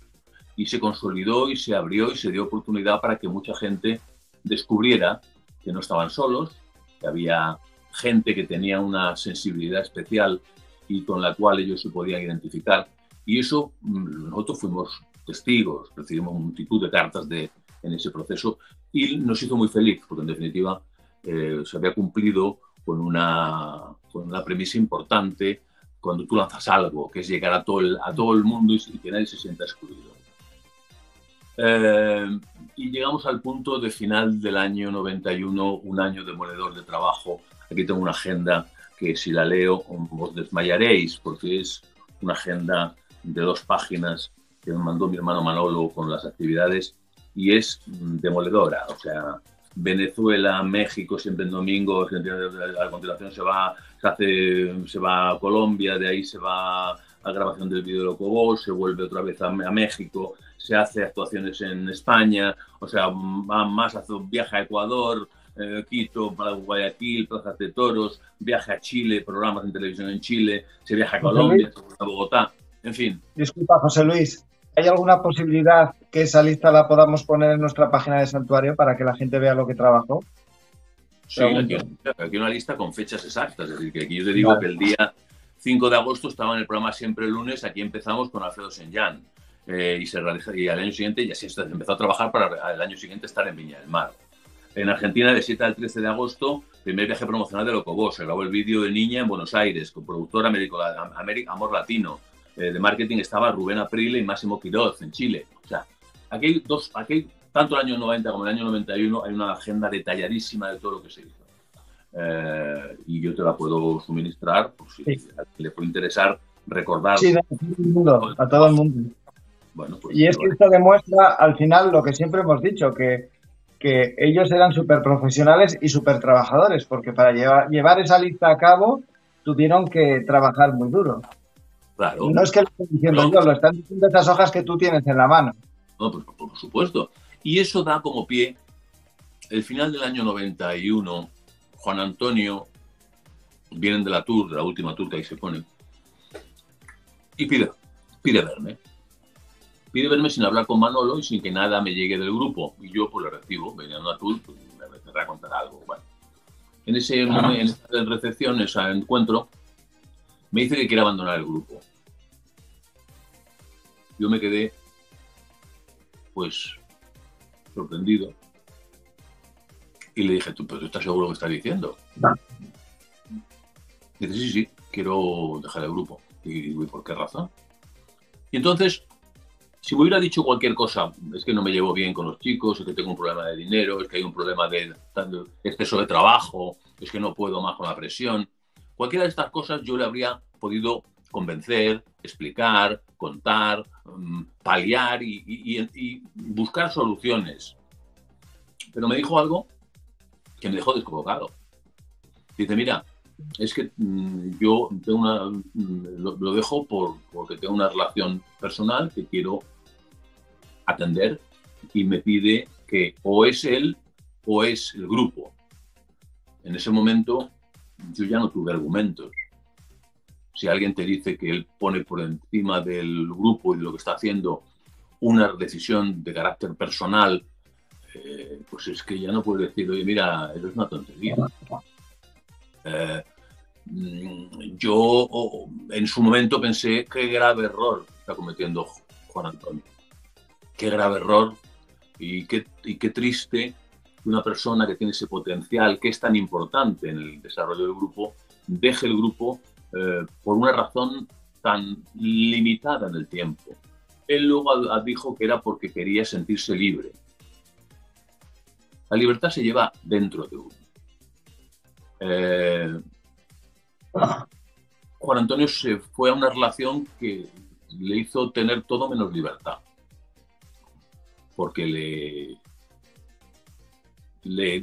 Y se consolidó y se abrió y se dio oportunidad para que mucha gente descubriera que no estaban solos, que había gente que tenía una sensibilidad especial y con la cual ellos se podían identificar y eso mm, nosotros fuimos testigos, recibimos multitud de cartas de, en ese proceso y nos hizo muy feliz, porque en definitiva eh, se había cumplido con una, con una premisa importante cuando tú lanzas algo, que es llegar a todo el, a todo el mundo y, que nadie se sienta excluido. Eh, y llegamos al punto de final del año 91, un año demoledor de trabajo. Aquí tengo una agenda que si la leo os desmayaréis, porque es una agenda de dos páginas que me mandó mi hermano Manolo con las actividades y es demoledora. O sea, Venezuela, México, siempre en domingo, a continuación se va, se, hace, se va a Colombia, de ahí se va a grabación del vídeo de Locobol, se vuelve otra vez a, México, se hace actuaciones en España, o sea, va más, hace un viaje a Ecuador, eh, Quito, Guayaquil, Plazas de Toros, viaje a Chile, programas en televisión en Chile, se viaja a Colombia, a Bogotá. En fin. Disculpa, José Luis. ¿Hay alguna posibilidad que esa lista la podamos poner en nuestra página de santuario para que la gente vea lo que trabajó? Sí, aquí, una lista con fechas exactas. Es decir, que aquí yo te digo que el día 5 de agosto estaba en el programa Siempre el lunes. Aquí empezamos con Alfredo Senjan. Eh, y, se y al año siguiente ya se empezó a trabajar para el año siguiente estar en Viña del Mar. En Argentina, del 7 al 13 de agosto, primer viaje promocional de Locobos. Se grabó el vídeo de Niña en Buenos Aires, con productor Américo, Amor Latino. Eh, de marketing estaba Rubén Aprile y Máximo Quiroz en Chile. O sea, aquí dos, aquí tanto el año 90 como el año 91 hay una agenda detalladísima de todo lo que se hizo. Eh, y yo te la puedo suministrar por si le puede interesar recordar. Sí, a todo el mundo. A todo el mundo. Bueno, pues, y es que esto demuestra al final lo que siempre hemos dicho, que, que ellos eran súper profesionales y súper trabajadores, porque para llevar, llevar esa lista a cabo tuvieron que trabajar muy duro. Claro. No es que lo estén diciendo yo, lo están diciendo esas hojas que tú tienes en la mano. No, pues, por supuesto. Y eso da como pie el final del año 91. Juan Antonio, vienen de la tour, de la última tour que ahí se pone, y pide, pide verme. Pide verme sin hablar con Manolo y sin que nada me llegue del grupo. Y yo pues le recibo, venía a tour, pues, me tendrá a contar algo. Bueno. En ese momento, en recepción, ese encuentro, me dice que quiere abandonar el grupo. Yo me quedé, pues, sorprendido. Y le dije, ¿tú, pero estás seguro de lo que estás diciendo? Dice, sí, sí, quiero dejar el grupo. Y digo, ¿y por qué razón? Y entonces, si me hubiera dicho cualquier cosa, es que no me llevo bien con los chicos, es que tengo un problema de dinero, es que hay un problema de exceso de trabajo, es que no puedo más con la presión, cualquiera de estas cosas yo le habría podido convencer, explicar, contar, mm, paliar y, buscar soluciones. Pero me dijo algo que me dejó descolocado. Dice, mira, es que mm, yo tengo una, mm, lo, dejo por, porque tengo una relación personal que quiero atender y me pide que o es él o es el grupo. En ese momento yo ya no tuve argumentos si alguien te dice que él pone por encima del grupo y lo que está haciendo una decisión de carácter personal, eh, pues es que ya no puede decir, oye, mira, eso es una tontería. Eh, mm, yo en su momento pensé, qué grave error está cometiendo Juan Antonio. Qué grave error y qué, triste que una persona que tiene ese potencial, que es tan importante en el desarrollo del grupo, deje el grupo eh, por una razón tan limitada en el tiempo. Él luego dijo que era porque quería sentirse libre. La libertad se lleva dentro de uno. Eh, Juan Antonio se fue a una relación que le hizo tener todo menos libertad. Porque le, le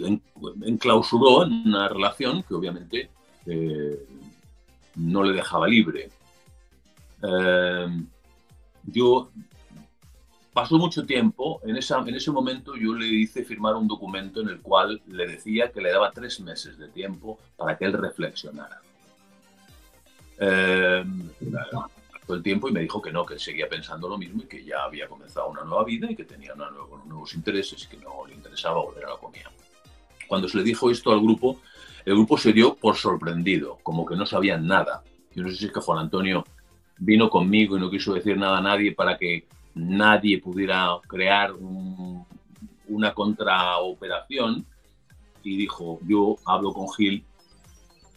enclausuró en una relación que obviamente eh, no le dejaba libre. Eh, yo pasó mucho tiempo, en, esa, en ese momento yo le hice firmar un documento en el cual le decía que le daba tres meses de tiempo para que él reflexionara. Eh, el tiempo y me dijo que no, que él seguía pensando lo mismo y que ya había comenzado una nueva vida y que tenía unos nuevos intereses y que no le interesaba volver a la comida. Cuando se le dijo esto al grupo, el grupo se dio por sorprendido, como que no sabían nada. Yo no sé si es que Juan Antonio vino conmigo y no quiso decir nada a nadie para que nadie pudiera crear una contraoperación y dijo, yo hablo con Gil,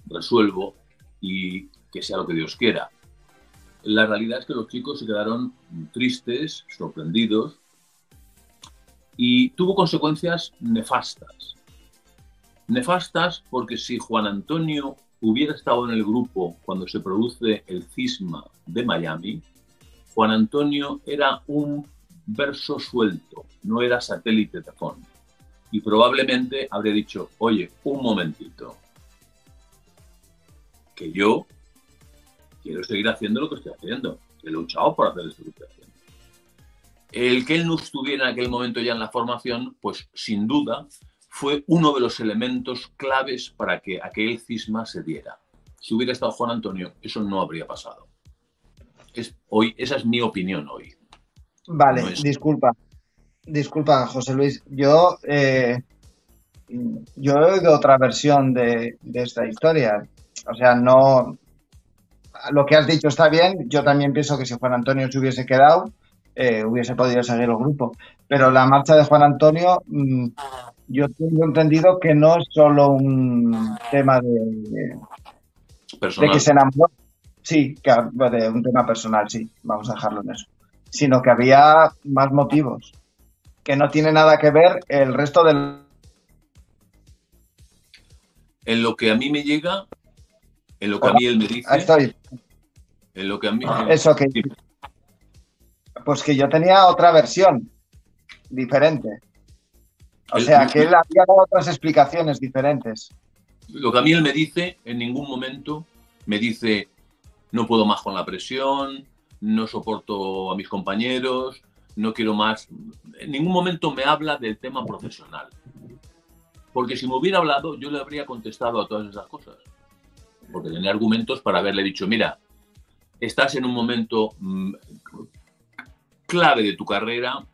resuelvo y que sea lo que Dios quiera. La realidad es que los chicos se quedaron tristes, sorprendidos y tuvo consecuencias nefastas. Nefastas porque si Juan Antonio hubiera estado en el grupo cuando se produce el cisma de Miami, Juan Antonio era un verso suelto, no era satélite de fondo. Y probablemente habría dicho, oye, un momentito, que yo quiero seguir haciendo lo que estoy haciendo, he luchado por hacer esto que estoy haciendo. El que él no estuviera en aquel momento ya en la formación, pues sin duda fue uno de los elementos claves para que aquel cisma se diera. Si hubiera estado Juan Antonio, eso no habría pasado. Es, hoy, esa es mi opinión hoy. Vale, disculpa. Disculpa, José Luis. Yo, eh, yo he oído otra versión de, esta historia. O sea, no. Lo que has dicho está bien. Yo también pienso que si Juan Antonio se hubiese quedado, eh, hubiese podido seguir el grupo. Pero la marcha de Juan Antonio mm, yo tengo entendido que no es solo un tema de, que se enamoró. Sí, que, de un tema personal, sí, vamos a dejarlo en eso. Sino que había más motivos. que no tiene nada que ver el resto del... En lo que a mí me llega, en lo que a mí él me dice... Ahí estoy. En lo que a mí... Eso que... Pues que yo tenía otra versión diferente. O sea, que él había dado otras explicaciones diferentes. Lo que a mí él me dice, en ningún momento me dice, no puedo más con la presión, no soporto a mis compañeros, no quiero más. En ningún momento me habla del tema profesional. Porque si me hubiera hablado, yo le habría contestado a todas esas cosas. Porque tenía argumentos para haberle dicho, mira, estás en un momento mm, clave de tu carrera,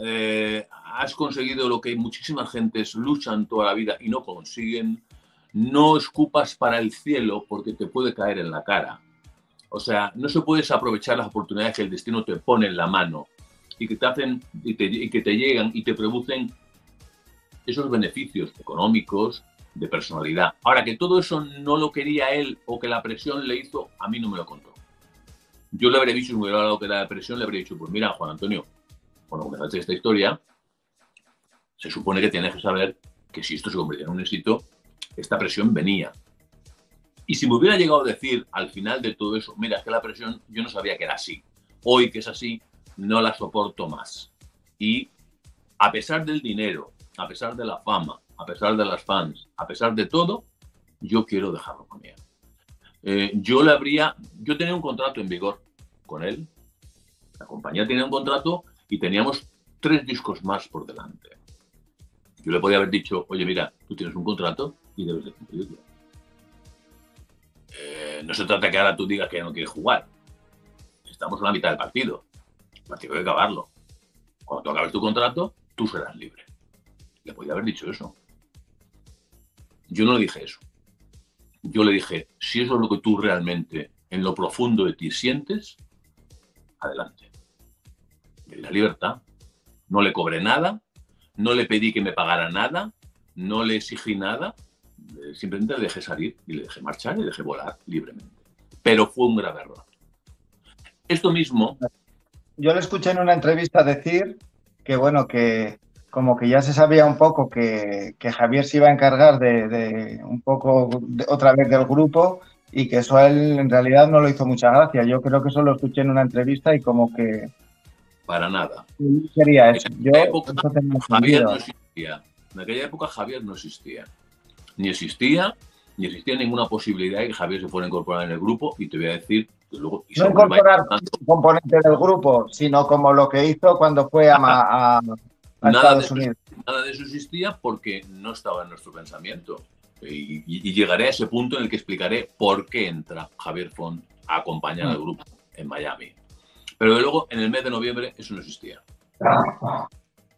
eh, has conseguido lo que muchísimas gentes luchan toda la vida y no consiguen, no escupas para el cielo porque te puede caer en la cara. O sea, no se puedes aprovechar las oportunidades que el destino te pone en la mano y que te hacen y, que te llegan y te producen esos beneficios económicos, de personalidad. Ahora, que todo eso no lo quería él o que la presión le hizo, a mí no me lo contó. Yo le habría dicho, si me hubiera hablado que la presión, le habría dicho, pues mira, Juan Antonio, cuando comenzaste esta historia, se supone que tienes que saber que si esto se convierte en un éxito, esta presión venía. Y si me hubiera llegado a decir al final de todo eso, mira, es que la presión yo no sabía que era así. Hoy que es así, no la soporto más. Y a pesar del dinero, a pesar de la fama, a pesar de las fans, a pesar de todo, yo quiero dejarlo con ella. Eh, yo le habría, yo tenía un contrato en vigor con él, la compañía tenía un contrato y teníamos tres discos más por delante. Yo le podía haber dicho, oye, mira, tú tienes un contrato y debes de cumplirlo. Eh, no se trata que ahora tú digas que no quieres jugar. Estamos en la mitad del partido. El partido hay que acabarlo. Cuando tú acabes tu contrato, tú serás libre. Le podía haber dicho eso. Yo no le dije eso. Yo le dije, si eso es lo que tú realmente en lo profundo de ti sientes, adelante. La libertad. No le cobré nada, no le pedí que me pagara nada, no le exigí nada, eh, simplemente le dejé salir y le dejé marchar y le dejé volar libremente. Pero fue un grave error. Esto mismo. Yo le escuché en una entrevista decir que, bueno, que como que ya se sabía un poco que, Javier se iba a encargar de, un poco otra vez del grupo y que eso a él en realidad no lo hizo mucha gracia. Yo creo que eso lo escuché en una entrevista y como que para nada. Sería eso. En aquella época, Javier no existía. En aquella época Javier no existía. Ni existía, ni existía ninguna posibilidad de que Javier se fuera a incorporar en el grupo y te voy a decir que luego... no incorporar un componente del grupo, sino como lo que hizo cuando fue a, a, Estados Unidos. nada de eso existía porque no estaba en nuestro pensamiento. Y, y, llegaré a ese punto en el que explicaré por qué entra Javier Font a acompañar al mm. grupo en Miami. Pero luego, en el mes de noviembre, eso no existía.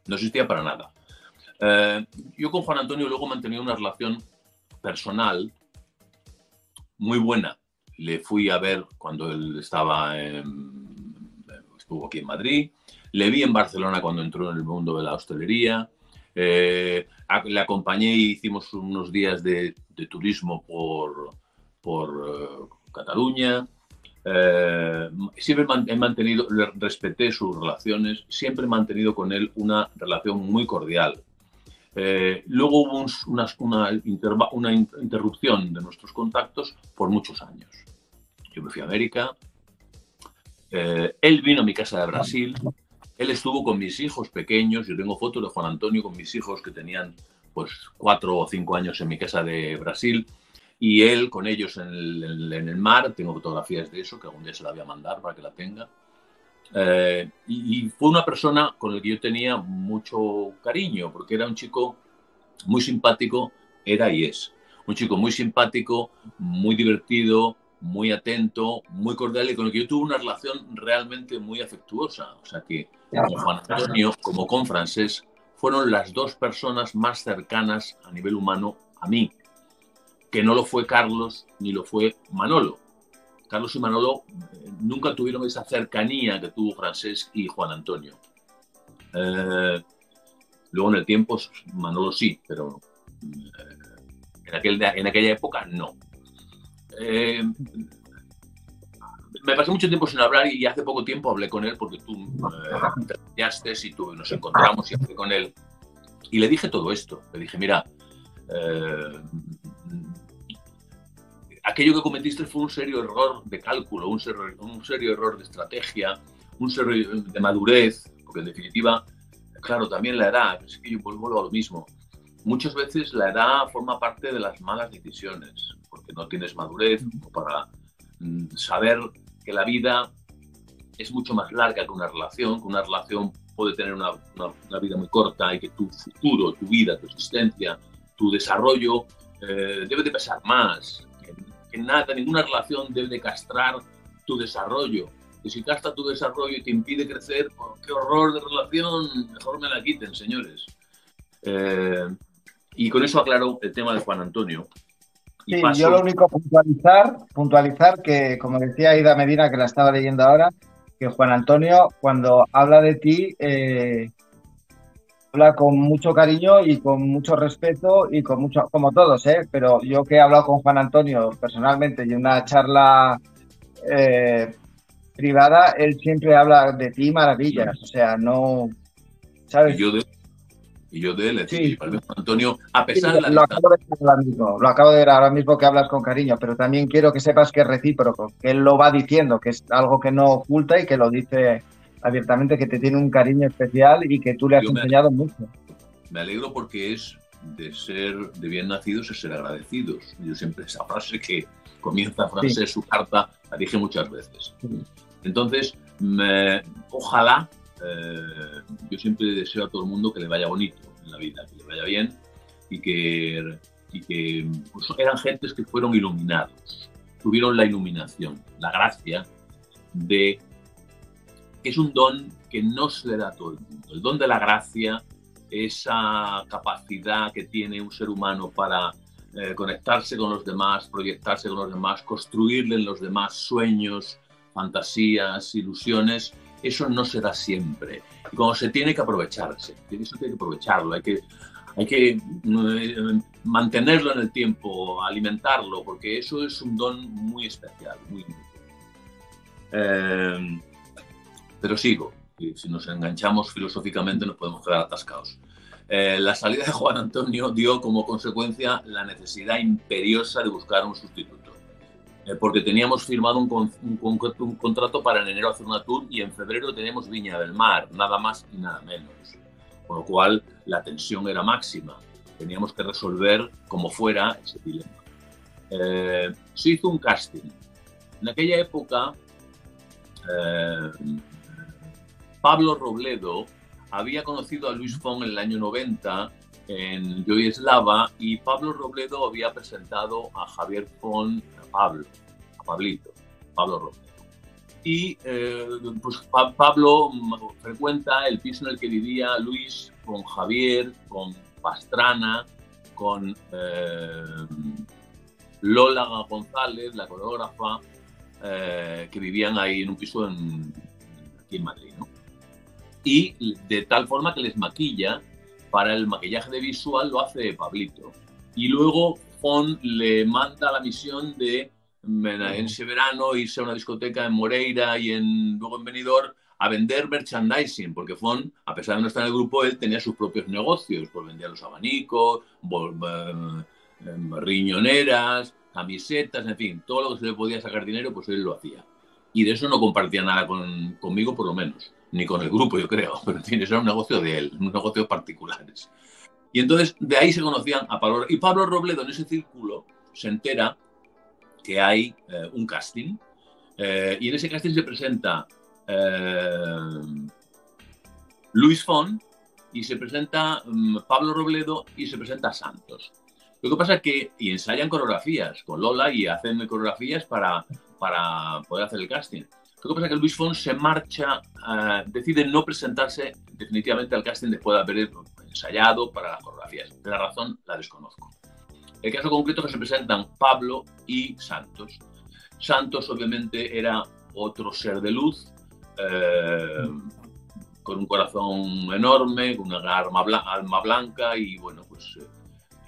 No existía para nada. Eh, yo con Juan Antonio luego mantenía una relación personal muy buena. Le fui a ver cuando él estaba estuvo aquí en Madrid. Le vi en Barcelona cuando entró en el mundo de la hostelería. Eh, le acompañé y hicimos unos días de, turismo por, por eh, Cataluña. Eh, siempre he mantenido, respeté sus relaciones, siempre he mantenido con él una relación muy cordial. Eh, luego hubo una, una, interrupción de nuestros contactos por muchos años. Yo me fui a América, eh, él vino a mi casa de Brasil, él estuvo con mis hijos pequeños, yo tengo fotos de Juan Antonio con mis hijos que tenían pues cuatro o cinco años en mi casa de Brasil y él con ellos en el, mar, tengo fotografías de eso, que algún día se la voy a mandar para que la tenga. Eh, y, fue una persona con la que yo tenía mucho cariño, porque era un chico muy simpático, era y es. Un chico muy simpático, muy divertido, muy atento, muy cordial y con el que yo tuve una relación realmente muy afectuosa. O sea que Juan Antonio como con Francés fueron las dos personas más cercanas a nivel humano a mí que no lo fue Carlos ni lo fue Manolo. Carlos y Manolo eh, nunca tuvieron esa cercanía que tuvo Francés y Juan Antonio. Eh, luego en el tiempo Manolo sí, pero eh, en, aquel, en aquella época no. Me pasé mucho tiempo sin hablar y hace poco tiempo hablé con él porque tú eh, te y tú nos encontramos y hablé con él. Y le dije todo esto. Le dije, mira, eh, aquello que cometiste fue un serio error de cálculo, un serio, un serio error de estrategia, un serio de madurez, porque en definitiva, claro, también la edad, es que yo vuelvo a lo mismo. Muchas veces la edad forma parte de las malas decisiones, porque no tienes madurez para mm, saber que la vida es mucho más larga que una relación, que una relación puede tener una, una, vida muy corta y que tu futuro, tu vida, tu existencia, tu desarrollo eh, debe de pesar más. Que, nada, ninguna relación debe de castrar tu desarrollo. Y si castra tu desarrollo y te impide crecer, oh, qué horror de relación, mejor me la quiten, señores. Eh, y con eso aclaro el tema de Juan Antonio. Sí, yo lo único puntualizar, puntualizar que, como decía Ida Medina, que la estaba leyendo ahora, que Juan Antonio, cuando habla de ti, eh, habla con mucho cariño y con mucho respeto y con mucho, como todos, ¿eh? Pero yo que he hablado con Juan Antonio personalmente y una charla eh, privada, él siempre habla de ti maravillas, o sea, no, ¿sabes? Y yo de él, sí. Antonio, a pesar de la lo acabo de, ver ahora mismo, lo acabo de ver ahora mismo que hablas con cariño, pero también quiero que sepas que es recíproco, que él lo va diciendo, que es algo que no oculta y que lo dice abiertamente, que te tiene un cariño especial y que tú le has enseñado mucho. Me alegro porque es de ser de bien nacidos es ser agradecidos. Yo siempre esa frase que comienza frase su carta la dije muchas veces. Entonces, me, ojalá eh, yo siempre deseo a todo el mundo que le vaya bonito en la vida, que le vaya bien y que, y que pues, eran gentes que fueron iluminados, tuvieron la iluminación, la gracia de... Es un don que no se le da a todo el mundo. El don de la gracia, esa capacidad que tiene un ser humano para eh, conectarse con los demás, proyectarse con los demás, construirle en los demás sueños, fantasías, ilusiones, eso no se da siempre. Y cuando se tiene que aprovecharse, eso tiene que aprovecharlo, hay que, hay que eh, mantenerlo en el tiempo, alimentarlo, porque eso es un don muy especial, muy eh, pero sigo, si nos enganchamos filosóficamente nos podemos quedar atascados. Eh, la salida de Juan Antonio dio como consecuencia la necesidad imperiosa de buscar un sustituto. Eh, porque teníamos firmado un, un, contrato para en enero hacer una tour y en febrero teníamos Viña del Mar, nada más y nada menos. Con lo cual la tensión era máxima. Teníamos que resolver como fuera ese dilema. Eh, se hizo un casting. En aquella época, eh, Pablo Robledo había conocido a Luis Fong en el año 90 en Yo Eslava y Pablo Robledo había presentado a Javier Fon Pablo, a Pablito, Pablo Robledo. Y eh, pues Pablo frecuenta el piso en el que vivía Luis con Javier, con Pastrana, con eh, Lola González, la coreógrafa, eh, que vivían ahí en un piso en, aquí en Madrid. ¿no? Y de tal forma que les maquilla para el maquillaje de visual lo hace Pablito. Y luego Fon le manda la misión de en ese verano irse a una discoteca en Moreira y en, luego en Benidorm a vender merchandising, porque Fon, a pesar de no estar en el grupo, él tenía sus propios negocios, pues vendía los abanicos, eh, em, riñoneras, camisetas, en fin, todo lo que se le podía sacar dinero, pues él lo hacía. Y de eso no compartía nada con, conmigo, por lo menos ni con el grupo, yo creo, pero en fin, eso era un negocio de él, un negocio particulares. Y entonces de ahí se conocían a Pablo. Y Pablo Robledo en ese círculo se entera que hay eh, un casting eh, y en ese casting se presenta eh, Luis Fon y se presenta mm, Pablo Robledo y se presenta Santos. Lo que pasa es que y ensayan coreografías con Lola y hacen coreografías para, para poder hacer el casting. Lo que pasa es que Luis Fon se marcha, eh, decide no presentarse definitivamente al casting después de haber ensayado para las coreografías. La razón la desconozco. El caso concreto es que se presentan Pablo y Santos. Santos obviamente era otro ser de luz, eh, con un corazón enorme, con una alma, blanca y bueno, pues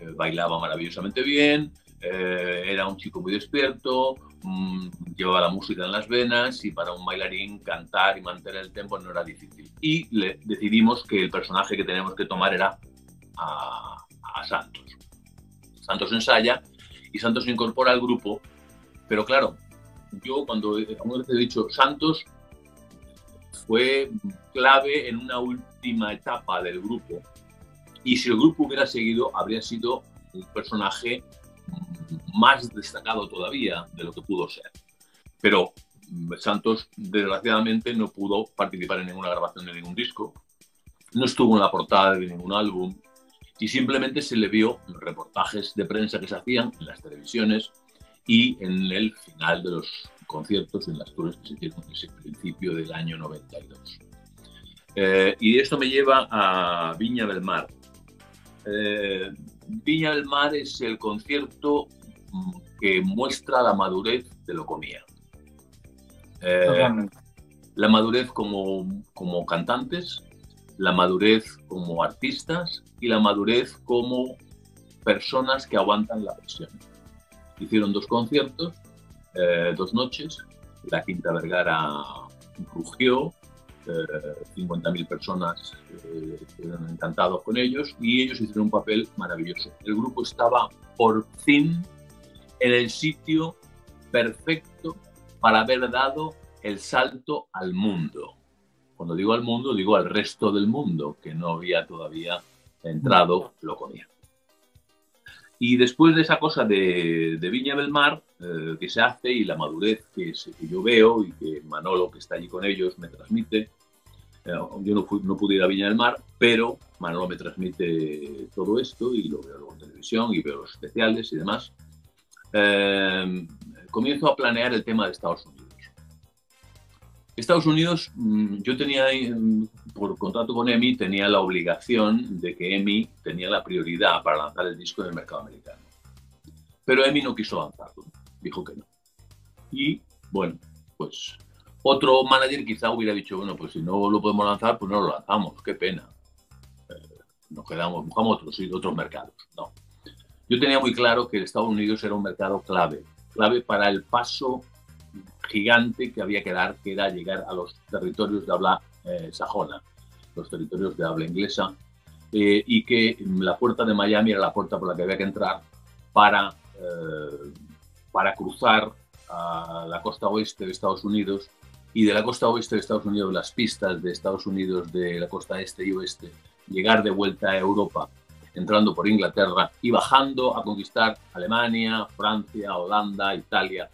eh, bailaba maravillosamente bien, Eh, era un chico muy despierto, llevaba la música en las venas y para un bailarín cantar y mantener el tempo no era difícil. Y decidimos que el personaje que teníamos que tomar era a, Santos. Santos ensaya y Santos incorpora al grupo, pero claro, yo cuando como he dicho Santos fue clave en una última etapa del grupo y si el grupo hubiera seguido habría sido un personaje más destacado todavía de lo que pudo ser. Pero mm, Santos, desgraciadamente, no pudo participar en ninguna grabación de ningún disco, no estuvo en la portada de ningún álbum y simplemente se le vio en los reportajes de prensa que se hacían en las televisiones y en el final de los conciertos en las tours que se hicieron en ese principio del año 92. Eh, y esto me lleva a Viña del Mar. Eh, Viña del Mar es el concierto que muestra la madurez de lo comía. Eh, la madurez como, como cantantes, la madurez como artistas y la madurez como personas que aguantan la presión. Hicieron dos conciertos, eh, dos noches, la Quinta Vergara rugió, 50.000 eh, personas eh, estuvieron encantados con ellos y ellos hicieron un papel maravilloso. El grupo estaba por fin en el sitio perfecto para haber dado el salto al mundo. Cuando digo al mundo, digo al resto del mundo, que no había todavía entrado lo comía. Y después de esa cosa de, Viña del Mar eh, que se hace y la madurez que, yo veo y que Manolo, que está allí con ellos, me transmite, eh, yo no, no, pude ir a Viña del Mar, pero Manolo me transmite todo esto y lo veo en televisión y veo los especiales y demás. Eh, comienzo a planear el tema de Estados Unidos. Estados Unidos, mm, yo tenía, mm, por contrato con EMI, tenía la obligación de que EMI tenía la prioridad para lanzar el disco en el mercado americano. Pero EMI no quiso lanzarlo, dijo que no. Y bueno, pues otro manager quizá hubiera dicho, bueno, pues si no lo podemos lanzar, pues no lo lanzamos, qué pena. Eh, nos quedamos, buscamos otros, otros mercados. No. Yo tenía muy claro que Estados Unidos era un mercado clave, clave para el paso gigante que había que dar, que era llegar a los territorios de habla eh, sajona, los territorios de habla inglesa, eh, y que la puerta de Miami era la puerta por la que había que entrar para, eh, para cruzar a la costa oeste de Estados Unidos y de la costa oeste de Estados Unidos, las pistas de Estados Unidos de la costa este y oeste, llegar de vuelta a Europa entrando por Inglaterra y bajando a conquistar Alemania, Francia, Holanda, Italia,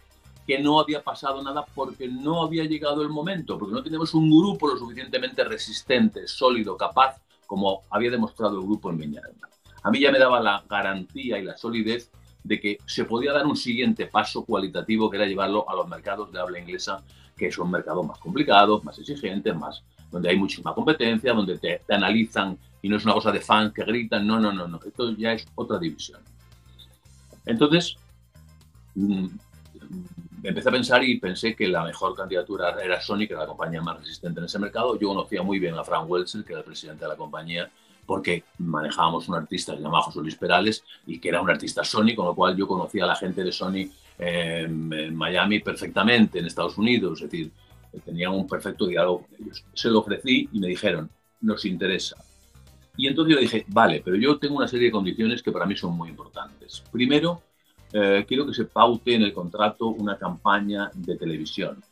que no había pasado nada porque no había llegado el momento, porque no tenemos un grupo lo suficientemente resistente, sólido, capaz, como había demostrado el grupo en Viñaranda. A mí ya me daba la garantía y la solidez de que se podía dar un siguiente paso cualitativo, que era llevarlo a los mercados de habla inglesa, que son mercados más complicados, más exigentes, más, donde hay muchísima competencia, donde te analizan y no es una cosa de fans que gritan, no, no, no, no, esto ya es otra división. Entonces, mm, empecé a pensar y pensé que la mejor candidatura era Sony, que era la compañía más resistente en ese mercado. Yo conocía muy bien a Frank Welser, que era el presidente de la compañía, porque manejábamos un artista que se llamaba José Luis Perales y que era un artista Sony, con lo cual yo conocía a la gente de Sony en Miami perfectamente, en Estados Unidos, es decir, tenía un perfecto diálogo con ellos. Se lo ofrecí y me dijeron, nos interesa. Y entonces yo dije, vale, pero yo tengo una serie de condiciones que para mí son muy importantes. Primero, eh, quiero que se paute en el contrato una campaña de televisión.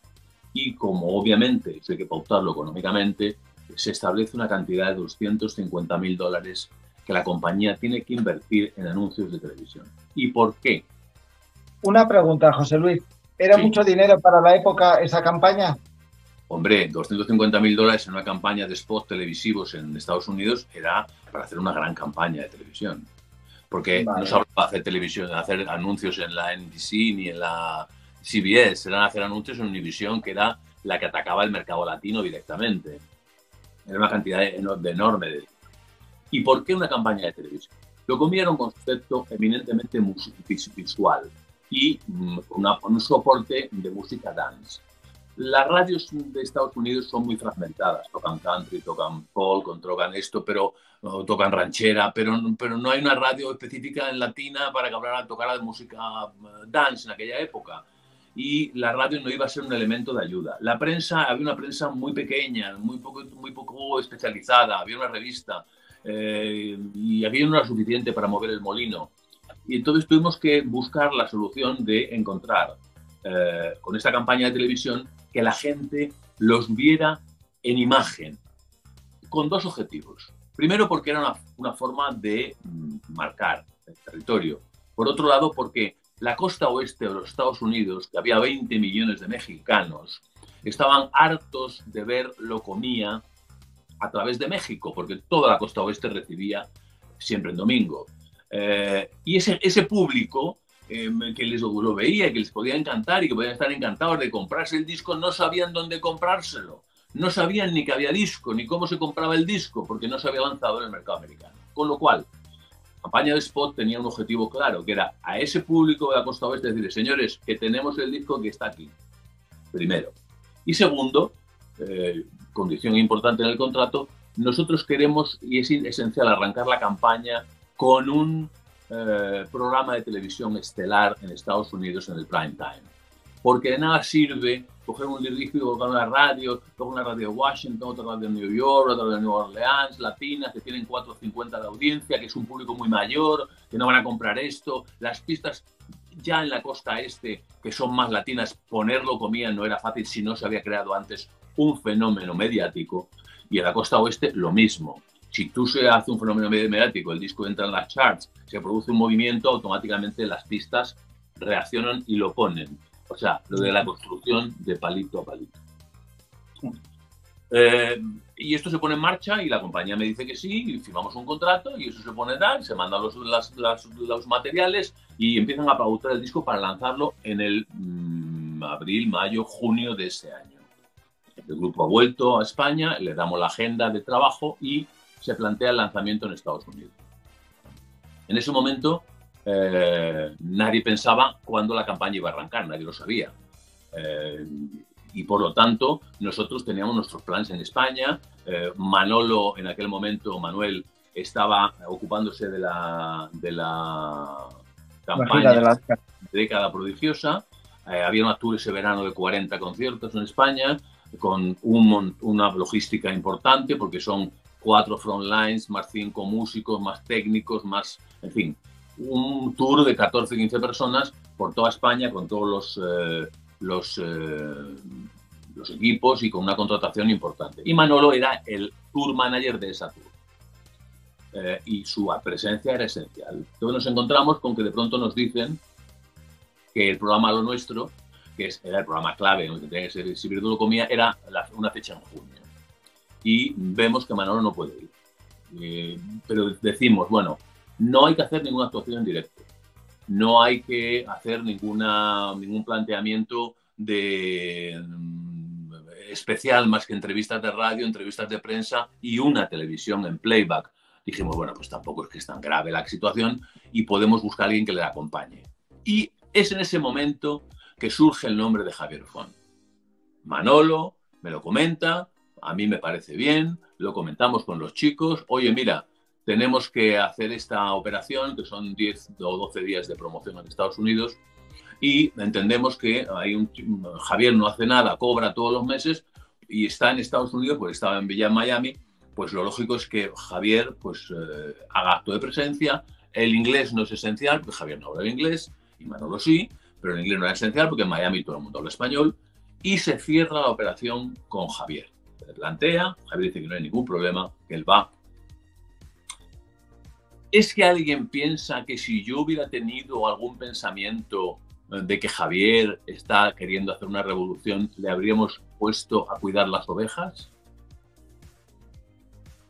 Y como obviamente hay que pautarlo económicamente, se establece una cantidad de 250 mil dólares que la compañía tiene que invertir en anuncios de televisión. ¿Y por qué? Una pregunta, José Luis. ¿Era mucho dinero para la época esa campaña? Hombre, 250 mil dólares en una campaña de spots televisivos en Estados Unidos era para hacer una gran campaña de televisión. Porque no se hablaba de hacer televisión, de hacer anuncios en la NBC ni en la CBS, eran hacer anuncios en Univision, que era la que atacaba el mercado latino directamente. Era una cantidad de, enorme de ¿Y por qué una campaña de televisión? Lo comía un concepto eminentemente visual y mm, una, un soporte de música dance las radios de Estados Unidos son muy fragmentadas, tocan country, tocan folk, tocan esto, pero tocan ranchera, pero, pero no hay una radio específica en latina para que hablara, tocara de música eh, dance en aquella época. Y la radio no iba a ser un elemento de ayuda. La prensa, había una prensa muy pequeña, muy poco, muy poco especializada, había una revista eh, y había una suficiente para mover el molino. Y entonces tuvimos que buscar la solución de encontrar eh, con esta campaña de televisión que la gente los viera en imagen, con dos objetivos. Primero, porque era una, forma de mm, marcar el territorio. Por otro lado, porque la costa oeste de los Estados Unidos, que había 20 millones de mexicanos, estaban hartos de ver lo comía a través de México, porque toda la costa oeste recibía siempre en domingo. Eh, y ese, ese público Em, que les lo veía, que les podía encantar y que podían estar encantados de comprarse el disco, no sabían dónde comprárselo. No sabían ni que había disco, ni cómo se compraba el disco, porque no se había lanzado en el mercado americano. Con lo cual, campaña de Spot tenía un objetivo claro, que era a ese público de la costa oeste decirle, señores, que tenemos el disco que está aquí, primero. Y segundo, eh, condición importante en el contrato, nosotros queremos, y es esencial, arrancar la campaña con un eh, programa de televisión estelar en Estados Unidos en el prime time. Porque de nada sirve coger un disco y colocar una radio, coger una radio de Washington, otra radio de New York, otra de New Orleans, latinas, que tienen 450 de audiencia, que es un público muy mayor, que no van a comprar esto. Las pistas ya en la costa este, que son más latinas, ponerlo comía no era fácil si no se había creado antes un fenómeno mediático. Y en la costa oeste lo mismo. Si tú se hace un fenómeno mediático, el disco entra en las charts, se produce un movimiento, automáticamente las pistas reaccionan y lo ponen. O sea, lo de la construcción de palito a palito. Eh, y esto se pone en marcha y la compañía me dice que sí, y firmamos un contrato y eso se pone tal, se mandan los, los materiales y empiezan a pautar el disco para lanzarlo en el mm, abril, mayo, junio de ese año. El grupo ha vuelto a España, le damos la agenda de trabajo y se plantea el lanzamiento en Estados Unidos. En ese momento eh, nadie pensaba cuándo la campaña iba a arrancar, nadie lo sabía. Eh, y por lo tanto, nosotros teníamos nuestros planes en España. Eh, Manolo, en aquel momento, Manuel, estaba ocupándose de la, de la campaña de la... década prodigiosa. había un tour ese verano de 40 conciertos en España, con un, una logística importante, porque son cuatro frontlines, más cinco músicos, más técnicos, más, en fin, un tour de 14, 15 personas por toda España con todos los, eh, los, eh, los equipos y con una contratación importante. Y Manolo era el tour manager de esa tour. Eh, y su presencia era esencial. Entonces nos encontramos con que de pronto nos dicen que el programa Lo Nuestro, que era el programa clave donde tenía que ser exhibir comía, era una fecha en junio y vemos que Manolo no puede ir. Eh, pero decimos, bueno, no hay que hacer ninguna actuación en directo, no hay que hacer ninguna, ningún planteamiento de mm, especial más que entrevistas de radio, entrevistas de prensa y una televisión en playback. Dijimos, bueno, pues tampoco es que es tan grave la situación y podemos buscar a alguien que le acompañe. Y es en ese momento que surge el nombre de Javier Font. Manolo me lo comenta, a mí me parece bien, lo comentamos con los chicos, oye, mira, tenemos que hacer esta operación, que son 10 o 12 días de promoción en Estados Unidos, y entendemos que hay un, Javier no hace nada, cobra todos los meses y está en Estados Unidos, pues estaba en Villa Miami, pues lo lógico es que Javier pues eh, haga acto de presencia. El inglés no es esencial, porque Javier no habla el inglés, y Manolo sí, pero el inglés no es esencial porque en Miami todo el mundo habla español, y se cierra la operación con Javier plantea, Javier dice que no hay ningún problema, que él va. ¿Es que alguien piensa que si yo hubiera tenido algún pensamiento eh, de que Javier está queriendo hacer una revolución, le habríamos puesto a cuidar las ovejas?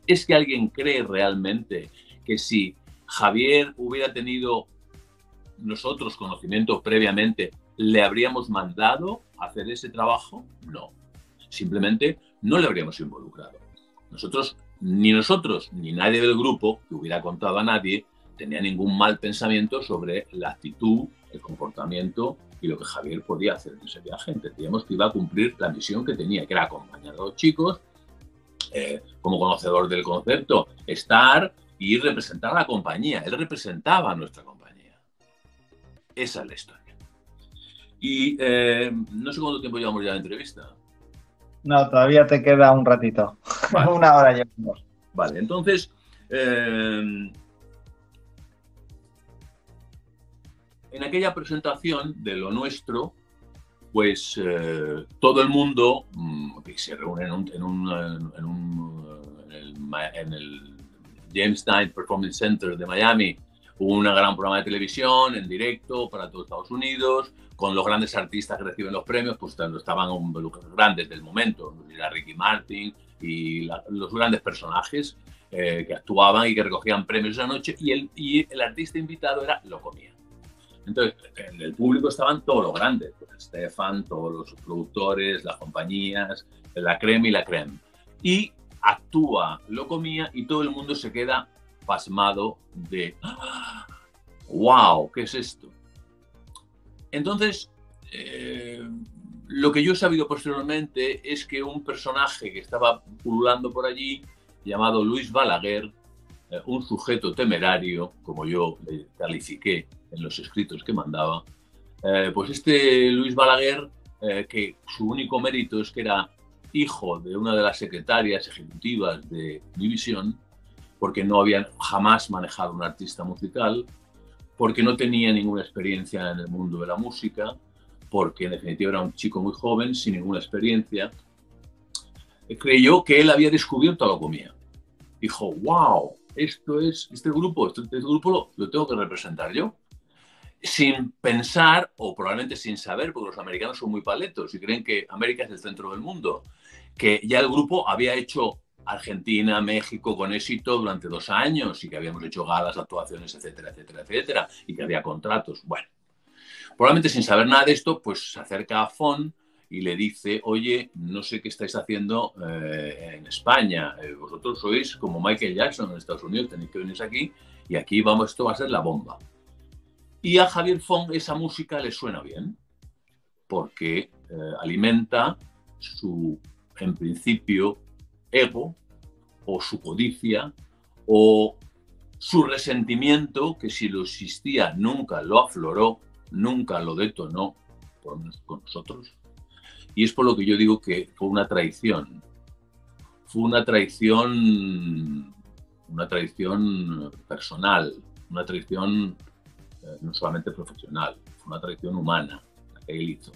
¿Es que alguien cree realmente que si Javier hubiera tenido nosotros conocimiento previamente, le habríamos mandado hacer ese trabajo? No. Simplemente no le habríamos involucrado. Nosotros, ni nosotros, ni nadie del grupo, que hubiera contado a nadie, tenía ningún mal pensamiento sobre la actitud, el comportamiento y lo que Javier podía hacer en ese viaje. Entendíamos que iba a cumplir la misión que tenía, que era acompañar a los chicos, eh, como conocedor del concepto, estar y representar a la compañía. Él representaba a nuestra compañía. Esa es la historia. Y eh, no sé cuánto tiempo llevamos ya de entrevista. No, todavía te queda un ratito. Una hora llevamos. Vale, entonces, eh, en aquella presentación de lo nuestro, pues eh, todo el mundo mm, que se reúne en, un, en, un, en, un, en, el, James Knight Performance Center de Miami, hubo un gran programa de televisión en directo para todo Estados Unidos, con los grandes artistas que reciben los premios, pues estaban los grandes del momento, era Ricky Martin y los grandes personajes eh, que actuaban y que recogían premios esa noche, y el, y el artista invitado era Locomía. Entonces, en el público estaban todos los grandes, pues Stefan, todos los productores, las compañías, la creme y la creme. Y actúa Locomía y todo el mundo se queda pasmado de ¡Wow! ¿Qué es esto? Entonces, eh, lo que yo he sabido posteriormente es que un personaje que estaba pululando por allí, llamado Luis Balaguer, eh, un sujeto temerario, como yo le califiqué en los escritos que mandaba, eh, pues este Luis Balaguer, que su único mérito es que era hijo de una de las secretarias ejecutivas de División, porque no habían jamás manejado un artista musical, porque no tenía ninguna experiencia en el mundo de la música, porque en definitiva era un chico muy joven, sin ninguna experiencia, creyó que él había descubierto a comía. Dijo, wow, esto es, este grupo, este, este grupo lo, tengo que representar yo. Sin pensar, o probablemente sin saber, porque los americanos son muy paletos y creen que América es el centro del mundo, que ya el grupo había hecho Argentina, México con éxito durante dos años y que habíamos hecho galas, actuaciones, etcétera, etcétera, etcétera, y que había contratos. Bueno, probablemente sin saber nada de esto, pues se acerca a FON y le dice, oye, no sé qué estáis haciendo eh, en España, eh, vosotros sois como Michael Jackson en Estados Unidos, tenéis que venir aquí y aquí vamos, esto va a ser la bomba. Y a Javier Fong esa música le suena bien, porque eh, alimenta su, en principio, ego o su codicia o su resentimiento, que si lo existía nunca lo afloró, nunca lo detonó con nosotros, y es por lo que yo digo que fue una traición. Fue una traición, una traición personal, una traición eh, no solamente profesional, fue una traición humana que él hizo.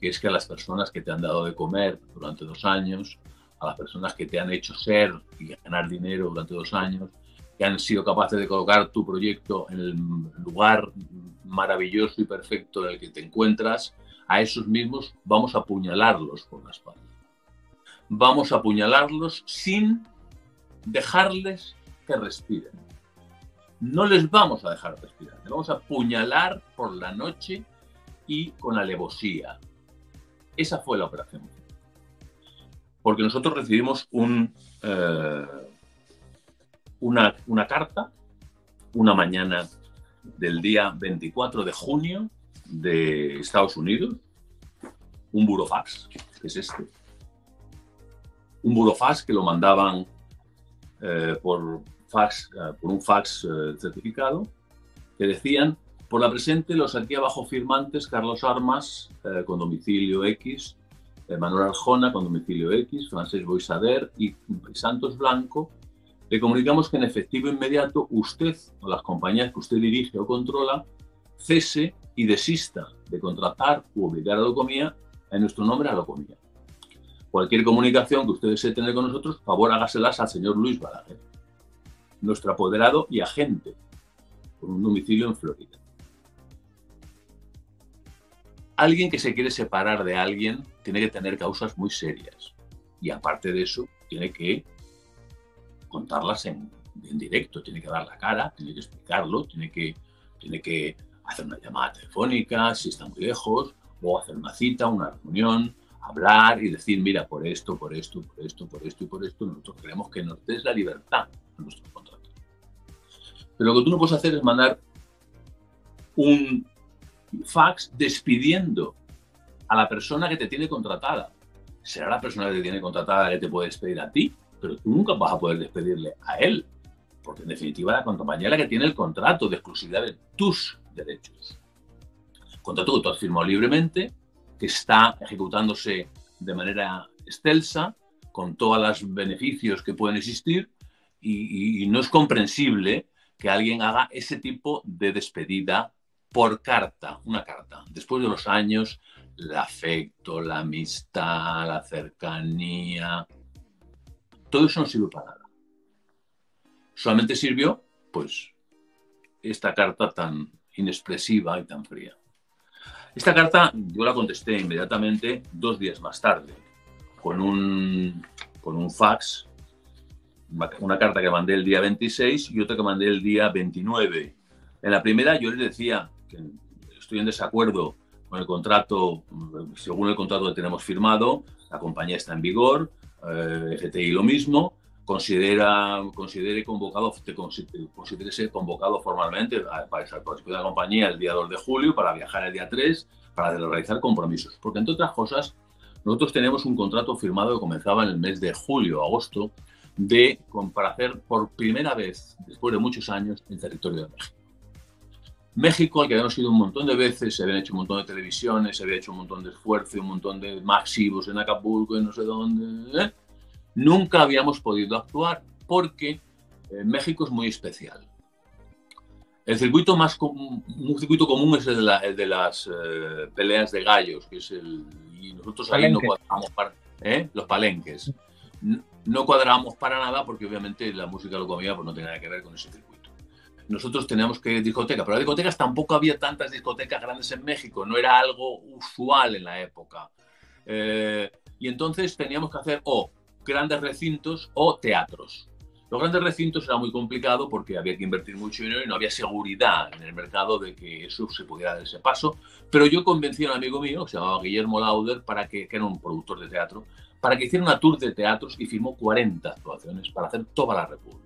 Que es que a las personas que te han dado de comer durante dos años, a las personas que te han hecho ser y ganar dinero durante dos años, que han sido capaces de colocar tu proyecto en el lugar maravilloso y perfecto en el que te encuentras, a esos mismos vamos a apuñalarlos por la espalda. Vamos a apuñalarlos sin dejarles que respiren. No les vamos a dejar respirar, les vamos a apuñalar por la noche y con alevosía. Esa fue la operación. Porque nosotros recibimos eh, una, carta una mañana del día 24 de junio de Estados Unidos, un burofax, que es este. Un burofax que lo mandaban eh, por, fax, eh, por un fax certificado, que decían, por la presente los aquí abajo firmantes, Carlos Armas, con domicilio X, Manuel Arjona, con domicilio X, Francés Boisader y, Santos Blanco, le comunicamos que en efectivo inmediato usted o las compañías que usted dirige o controla cese y desista de contratar u obligar a Locomía en nuestro nombre a Locomía. Cualquier comunicación que usted desee tener con nosotros, favor hágaselas al señor Luis Balaguer, nuestro apoderado y agente, con un domicilio en Florida. Alguien que se quiere separar de alguien tiene que tener causas muy serias. Y aparte de eso, tiene que contarlas en, en directo, tiene que dar la cara, tiene que explicarlo, tiene que, tiene que hacer una llamada telefónica si está muy lejos, o hacer una cita, una reunión, hablar y decir, mira, por esto, por esto, por esto, por esto y por esto, nosotros queremos que nos des la libertad a nuestro contrato. Pero lo que tú no puedes hacer es mandar un fax despidiendo a la persona que te tiene contratada. Será la persona que te tiene contratada que te puede despedir a ti, pero tú nunca vas a poder despedirle a él, porque en definitiva la compañía es la que tiene el contrato de exclusividad de tus derechos. Contrato que tú has firmado libremente, que está ejecutándose de manera excelsa, con todos los beneficios que pueden existir, y, no es comprensible que alguien haga ese tipo de despedida por carta, una carta. Después de los años, el afecto, la amistad, la cercanía, todo eso no sirve para nada. Solamente sirvió, pues, esta carta tan inexpresiva y tan fría. Esta carta yo la contesté inmediatamente dos días más tarde, con un, con un fax, una carta que mandé el día 26 y otra que mandé el día 29. En la primera yo les decía que estoy en desacuerdo con el contrato, según el contrato que tenemos firmado, la compañía está en vigor, eh, FTI lo mismo, considera, considere convocado, ser convocado formalmente para participar de la compañía el día 2 de julio, para viajar el día 3, para realizar compromisos. Porque, entre otras cosas, nosotros tenemos un contrato firmado que comenzaba en el mes de julio, agosto, de, para hacer por primera vez, después de muchos años, el territorio de México. México, al que habíamos ido un montón de veces, se habían hecho un montón de televisiones, se había hecho un montón de esfuerzo, un montón de masivos en Acapulco, y no sé dónde. ¿eh? Nunca habíamos podido actuar porque eh, México es muy especial. El circuito más común, un circuito común es el de, las eh, peleas de gallos, que es el y nosotros ahí no cuadramos para los palenques. No, cuadramos para nada porque obviamente la música lo comía pues no tenía nada que ver con ese circuito nosotros teníamos que ir a discoteca, pero las discotecas tampoco había tantas discotecas grandes en México, no era algo usual en la época. Eh, y entonces teníamos que hacer o grandes recintos o teatros. Los grandes recintos era muy complicado porque había que invertir mucho dinero y no había seguridad en el mercado de que eso se pudiera dar ese paso. Pero yo convencí a un amigo mío, que se llamaba Guillermo Lauder, para que, que era un productor de teatro, para que hiciera una tour de teatros y firmó 40 actuaciones para hacer toda la República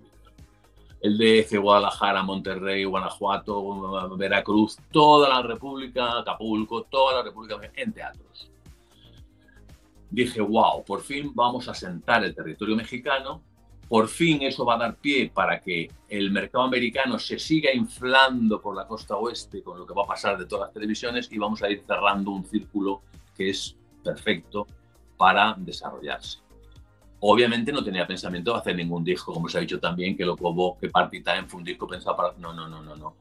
el DF, Guadalajara, Monterrey, Guanajuato, Veracruz, toda la República, Acapulco, toda la República en teatros. Dije, wow, por fin vamos a sentar el territorio mexicano, por fin eso va a dar pie para que el mercado americano se siga inflando por la costa oeste con lo que va a pasar de todas las televisiones y vamos a ir cerrando un círculo que es perfecto para desarrollarse. Obviamente no tenía pensamiento de hacer ningún disco, como se ha dicho también, que lo como que Party Time fue un disco pensado para... No, no, no, no, no.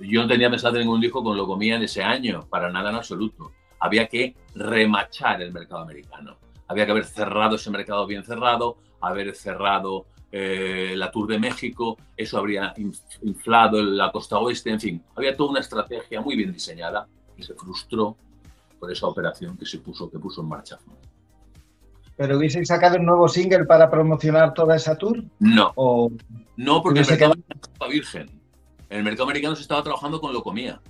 Yo no tenía pensado en ningún disco con lo comía en ese año, para nada en absoluto. Había que remachar el mercado americano. Había que haber cerrado ese mercado bien cerrado, haber cerrado eh, la Tour de México, eso habría inflado la costa oeste, en fin, había toda una estrategia muy bien diseñada y se frustró por esa operación que se puso, que puso en marcha. ¿Pero hubieseis sacado un nuevo single para promocionar toda esa tour? No. No, porque el mercado estaba virgen. En el mercado americano se estaba trabajando con Locomía.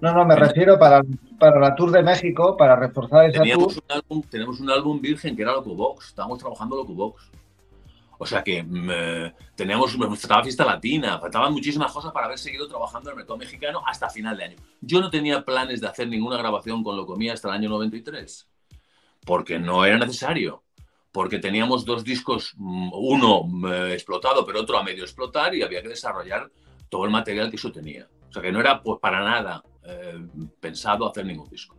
No, no, me refiero para, para la Tour de México, para reforzar esa tour. Un álbum, tenemos un álbum virgen que era Locobox. Estábamos trabajando Locobox. O sea que mm, teníamos nuestra fiesta latina, faltaban muchísimas cosas para haber seguido trabajando en el mercado mexicano hasta final de año. Yo no tenía planes de hacer ninguna grabación con Locomía hasta el año 93 porque no era necesario, porque teníamos dos discos, mm, uno eh, explotado, pero otro a medio explotar y había que desarrollar todo el material que eso tenía. O sea que no era pues, para nada eh, pensado hacer ningún disco.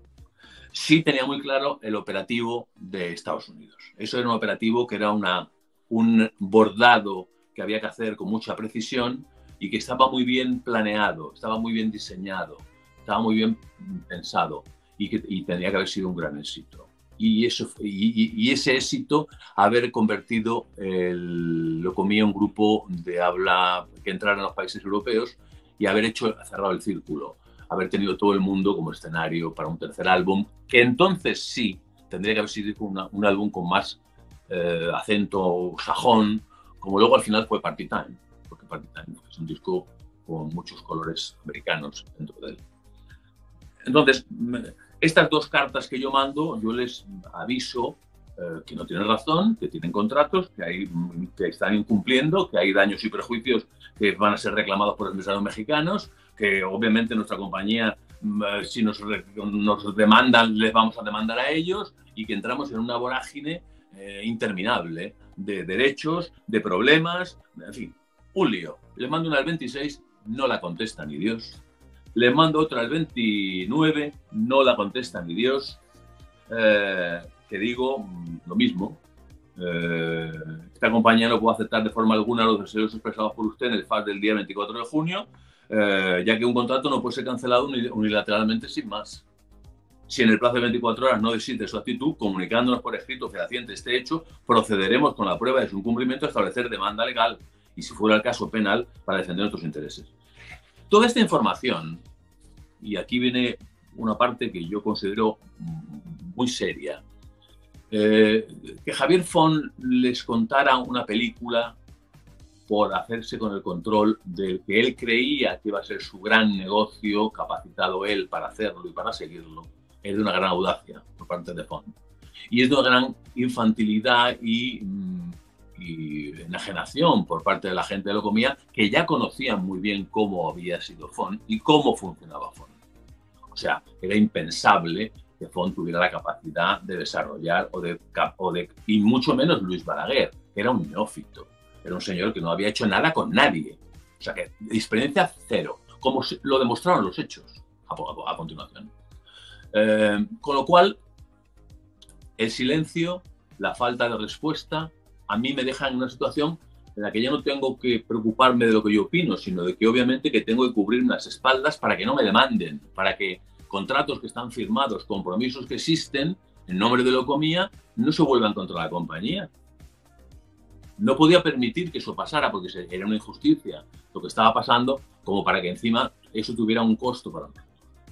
Sí tenía muy claro el operativo de Estados Unidos. Eso era un operativo que era una, un bordado que había que hacer con mucha precisión y que estaba muy bien planeado, estaba muy bien diseñado, estaba muy bien pensado y que y tenía que haber sido un gran éxito y, eso, y, ese éxito, haber convertido el, lo comía un grupo de habla que entraron a los países europeos y haber hecho cerrado el círculo, haber tenido todo el mundo como escenario para un tercer álbum, que entonces sí tendría que haber sido un álbum con más eh, acento sajón, como luego al final fue Party Time, porque Party Time es un disco con muchos colores americanos dentro de él. Entonces, estas dos cartas que yo mando, yo les aviso eh, que no tienen razón, que tienen contratos, que, hay, están incumpliendo, que hay daños y perjuicios que van a ser reclamados por los empresarios mexicanos, que obviamente nuestra compañía, mm, eh, si nos, demandan, les vamos a demandar a ellos y que entramos en una vorágine eh, interminable de derechos, de problemas, en fin, un lío. Le mando una al 26, no la contesta ni Dios. Le mando otra al 29, no la contesta ni Dios que digo mm, lo mismo. Eh, esta compañía no puede aceptar de forma alguna los deseos expresados por usted en el FAS del día 24 de junio, eh, ya que un contrato no puede ser cancelado unilateralmente sin más. Si en el plazo de 24 horas no desiste su actitud, comunicándonos por escrito fehaciente este hecho, procederemos con la prueba de su incumplimiento a establecer demanda legal y, si fuera el caso, penal para defender nuestros intereses. Toda esta información, y aquí viene una parte que yo considero muy seria, eh, que Javier Fon les contara una película por hacerse con el control del que él creía que iba a ser su gran negocio, capacitado él para hacerlo y para seguirlo, es de una gran audacia por parte de Fon. Y es de una gran infantilidad y, mm, y enajenación por parte de la gente de lo comía que ya conocían muy bien cómo había sido Fon y cómo funcionaba Fon. O sea, era impensable que Font tuviera la capacidad de desarrollar o de, o de, y mucho menos Luis Balaguer, que era un neófito, era un señor que no había hecho nada con nadie. O sea que experiencia cero, como lo demostraron los hechos a, continuación. Eh, con lo cual, el silencio, la falta de respuesta, a mí me deja en una situación en la que ya no tengo que preocuparme de lo que yo opino, sino de que obviamente que tengo que cubrir las espaldas para que no me demanden, para que contratos que están firmados, compromisos que existen en nombre de Locomía, no se vuelvan contra la compañía. No podía permitir que eso pasara porque era una injusticia lo que estaba pasando, como para que encima eso tuviera un costo para nosotros.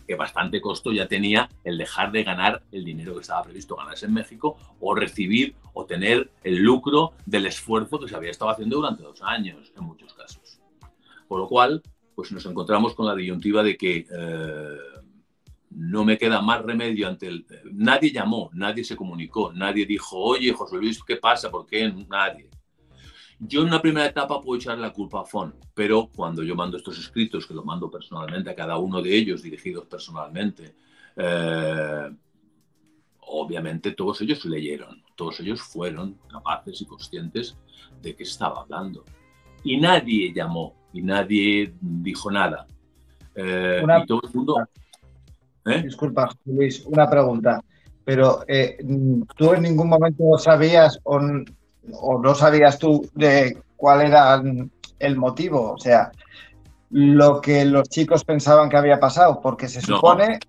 Que bastante costo ya tenía el dejar de ganar el dinero que estaba previsto ganarse en México o recibir o tener el lucro del esfuerzo que se había estado haciendo durante dos años en muchos casos. Por lo cual, pues nos encontramos con la disyuntiva de que eh, no me queda más remedio ante el... Nadie llamó, nadie se comunicó, nadie dijo, oye, José Luis, ¿qué pasa? ¿Por qué? Nadie. Yo en una primera etapa puedo echar la culpa a FON, pero cuando yo mando estos escritos, que los mando personalmente a cada uno de ellos, dirigidos personalmente, eh, obviamente todos ellos leyeron, todos ellos fueron capaces y conscientes de qué estaba hablando. Y nadie llamó, y nadie dijo nada. Eh, y todo el mundo ¿Eh? Disculpa, Luis, una pregunta. Pero eh, tú en ningún momento sabías o, no sabías tú de cuál era el motivo, o sea, lo que los chicos pensaban que había pasado, porque se supone,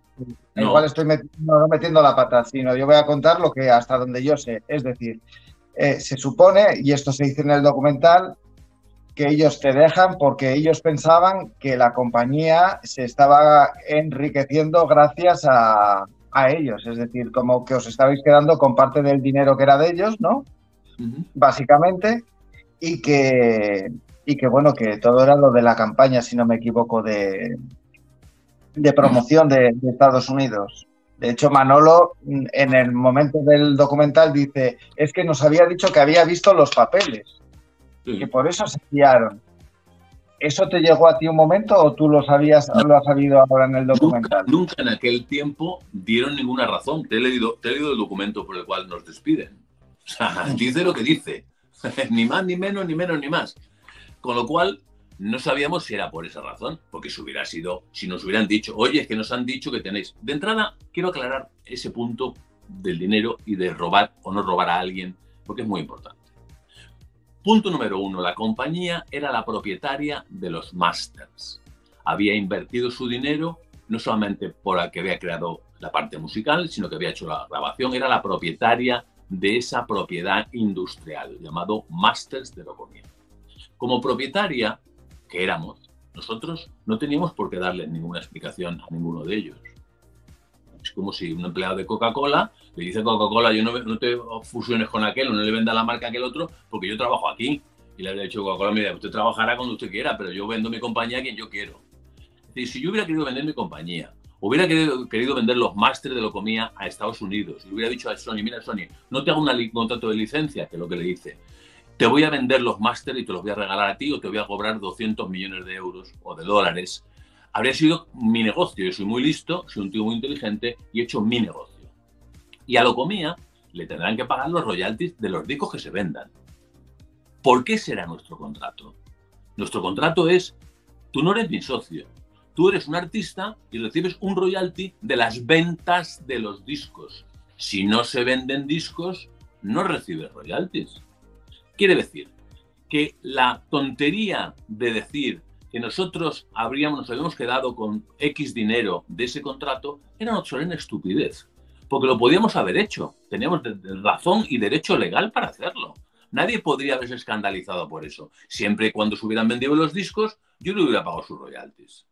igual estoy metiendo, no metiendo la pata, sino yo voy a contar lo que hasta donde yo sé. Es decir, eh, se supone, y esto se dice en el documental, que ellos te dejan porque ellos pensaban que la compañía se estaba enriqueciendo gracias a, ellos, es decir, como que os estabais quedando con parte del dinero que era de ellos, ¿no? Básicamente, y que, y que bueno, que todo era lo de la campaña, si no me equivoco, de, de promoción de, de Estados Unidos. De hecho, Manolo en el momento del documental dice, es que nos había dicho que había visto los papeles que por eso se guiaron. ¿Eso te llegó a ti un momento o tú lo sabías, lo has sabido ahora en el documental? Nunca, en aquel tiempo dieron ninguna razón. Te he, leído, te he leído el documento por el cual nos despiden. O sea, dice lo que dice. ni más, ni menos, ni menos, ni más. Con lo cual, no sabíamos si era por esa razón, porque si hubiera sido, si nos hubieran dicho, oye, es que nos han dicho que tenéis. De entrada, quiero aclarar ese punto del dinero y de robar o no robar a alguien, porque es muy importante. Punto número uno, la compañía era la propietaria de los masters. Había invertido su dinero no solamente por el que había creado la parte musical, sino que había hecho la grabación, era la propietaria de esa propiedad industrial llamado Masters de Locomía. Como propietaria, que éramos, nosotros no teníamos por qué darle ninguna explicación a ninguno de ellos. Es como si un empleado de Coca-Cola le dice Coca-Cola, yo no, te fusiones con aquel o no le venda la marca a aquel otro porque yo trabajo aquí. Y le habría dicho Coca-Cola, mira, usted trabajará cuando usted quiera, pero yo vendo mi compañía a quien yo quiero. Es decir, si yo hubiera querido vender mi compañía hubiera querido, vender los másteres de Locomía a Estados Unidos. Y hubiera dicho a Sony, mira Sony, no te hago un contrato de licencia, que es lo que le dice. Te voy a vender los másteres y te los voy a regalar a ti o te voy a cobrar 200 millones de euros o de dólares. Habría sido mi negocio. Yo soy muy listo, soy un tío muy inteligente y he hecho mi negocio. Y a Locomía le tendrán que pagar los royalties de los discos que se vendan. ¿Por qué será nuestro contrato? Nuestro contrato es, tú no eres mi socio, tú eres un artista y recibes un royalty de las ventas de los discos. Si no se venden discos, no recibes royalties. Quiere decir que la tontería de decir que nosotros habríamos, nos habíamos quedado con X dinero de ese contrato era una solemne estupidez, porque lo podíamos haber hecho, teníamos razón y derecho legal para hacerlo. Nadie podría haberse escandalizado por eso. Siempre y cuando se hubieran vendido los discos, yo le hubiera pagado sus royalties.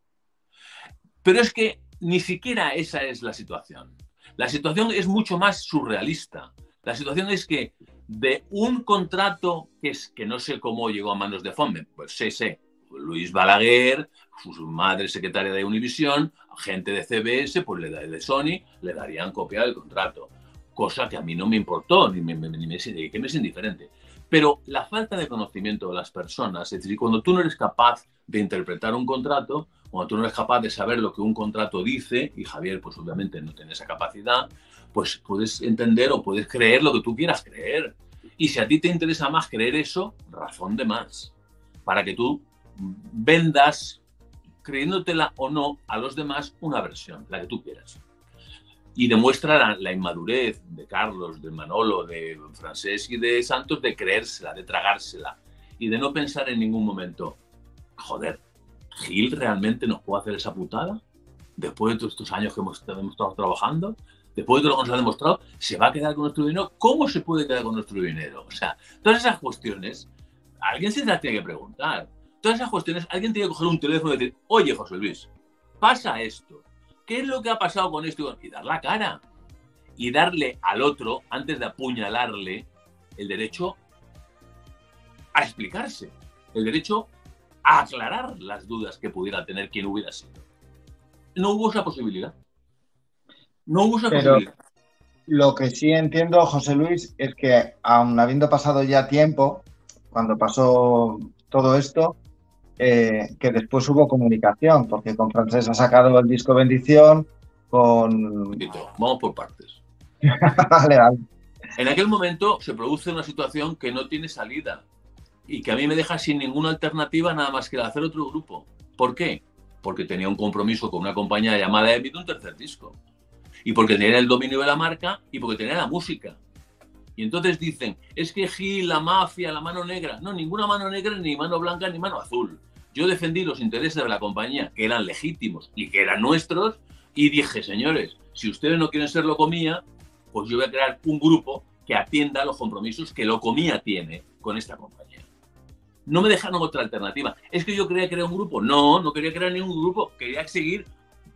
Pero es que ni siquiera esa es la situación. La situación es mucho más surrealista. La situación es que de un contrato que, es, que no sé cómo llegó a manos de Fonme, pues sé, sé, Luis Balaguer, su madre secretaria de Univisión, gente de CBS, pues le de Sony, le darían copia del contrato. Cosa que a mí no me importó, ni me, ni me, que me es indiferente. Pero la falta de conocimiento de las personas, es decir, cuando tú no eres capaz de interpretar un contrato, cuando tú no eres capaz de saber lo que un contrato dice, y Javier pues obviamente no tiene esa capacidad, pues puedes entender o puedes creer lo que tú quieras creer. Y si a ti te interesa más creer eso, razón de más, para que tú vendas, creyéndotela o no, a los demás una versión, la que tú quieras y demuestra la, inmadurez de Carlos, de Manolo, de Francés y de Santos de creérsela, de tragársela y de no pensar en ningún momento, joder, Gil realmente nos puede hacer esa putada después de todos estos años que hemos, estado trabajando, después de lo que nos ha demostrado, se va a quedar con nuestro dinero. ¿Cómo se puede quedar con nuestro dinero? O sea, todas esas cuestiones, alguien se las tiene que preguntar. Todas esas cuestiones, alguien tiene que coger un teléfono y decir, oye, José Luis, pasa esto ¿Qué es lo que ha pasado con esto? Y dar la cara. Y darle al otro, antes de apuñalarle, el derecho a explicarse. El derecho a aclarar las dudas que pudiera tener quien hubiera sido. No hubo esa posibilidad. No hubo esa posibilidad. Lo que sí entiendo, José Luis, es que aun habiendo pasado ya tiempo, cuando pasó todo esto, eh, que después hubo comunicación, porque con Francés ha sacado el disco Bendición, con... Vamos por partes. vale, vale. En aquel momento se produce una situación que no tiene salida y que a mí me deja sin ninguna alternativa nada más que hacer otro grupo. ¿Por qué? Porque tenía un compromiso con una compañía llamada Emit, un tercer disco. Y porque tenía el dominio de la marca y porque tenía la música. Y entonces dicen, es que Gil, la mafia, la mano negra. No, ninguna mano negra, ni mano blanca, ni mano azul. Yo defendí los intereses de la compañía, que eran legítimos y que eran nuestros, y dije, señores, si ustedes no quieren ser Locomía, pues yo voy a crear un grupo que atienda los compromisos que Locomía tiene con esta compañía. No me dejaron otra alternativa. ¿Es que yo quería crear un grupo? No, no quería crear ningún grupo. Quería seguir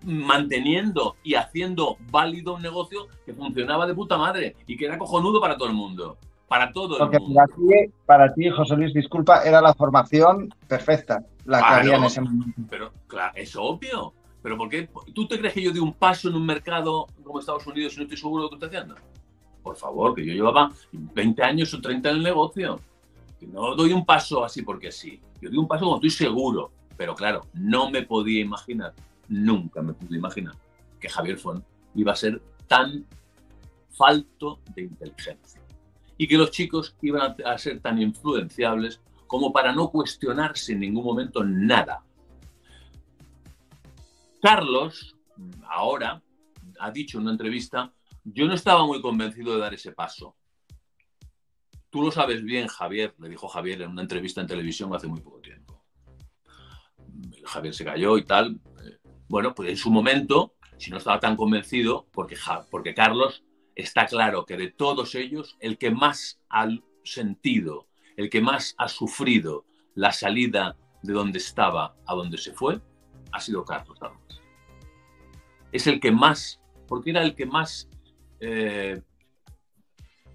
manteniendo y haciendo válido un negocio que funcionaba de puta madre y que era cojonudo para todo el mundo. Para todo el mundo. Para ti, para ti, José Luis, disculpa, era la formación perfecta la que había en ese momento. Pero, claro, es obvio. Pero ¿por qué? ¿Tú te crees que yo di un paso en un mercado como Estados Unidos y no estoy seguro de lo que estoy haciendo? Por favor, que yo llevaba 20 años o 30 en el negocio. No doy un paso así porque sí. Yo di un paso cuando estoy seguro. Pero claro, no me podía imaginar nunca me pude imaginar que Javier Font iba a ser tan falto de inteligencia y que los chicos iban a ser tan influenciables como para no cuestionarse en ningún momento nada. Carlos, ahora, ha dicho en una entrevista, yo no estaba muy convencido de dar ese paso. Tú lo sabes bien, Javier, le dijo Javier en una entrevista en televisión hace muy poco tiempo. Javier se cayó y tal, bueno, pues en su momento, si no estaba tan convencido, porque, porque Carlos está claro que de todos ellos, el que más ha sentido, el que más ha sufrido la salida de donde estaba a donde se fue, ha sido Carlos. Es el que más, porque era el que más eh,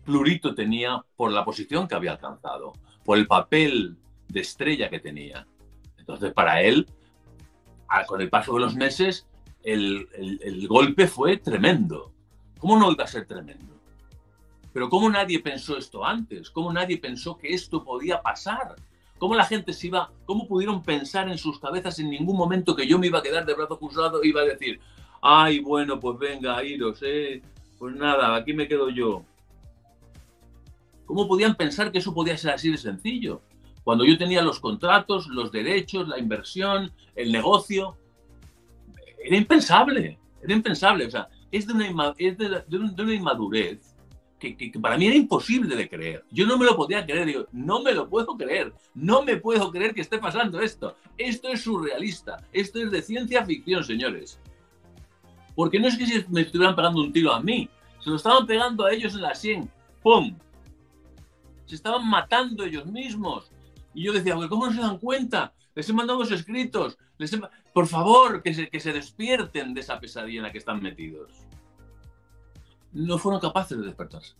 plurito tenía por la posición que había alcanzado, por el papel de estrella que tenía. Entonces, para él, con el paso de los meses, el, golpe fue tremendo. ¿Cómo no iba a ser tremendo? Pero ¿cómo nadie pensó esto antes? ¿Cómo nadie pensó que esto podía pasar? ¿Cómo la gente se iba, cómo pudieron pensar en sus cabezas en ningún momento que yo me iba a quedar de brazo cruzado y iba a decir, ay, bueno, pues venga, iros, eh, pues nada, aquí me quedo yo. ¿Cómo podían pensar que eso podía ser así de sencillo? Cuando yo tenía los contratos, los derechos, la inversión, el negocio, era impensable, era impensable. O sea, es de una, de, inmadurez que, para mí era imposible de creer. Yo no me lo podía creer, digo, no me lo puedo creer, no me puedo creer que esté pasando esto. Esto es surrealista, esto es de ciencia ficción, señores. Porque no es que me estuvieran pegando un tiro a mí, se lo estaban pegando a ellos en la sien. ¡Pum! Se estaban matando ellos mismos. Y yo decía, ¿cómo no se dan cuenta? Les he mandado los escritos. Por favor, que se, que se despierten de esa pesadilla en la que están metidos. No fueron capaces de despertarse.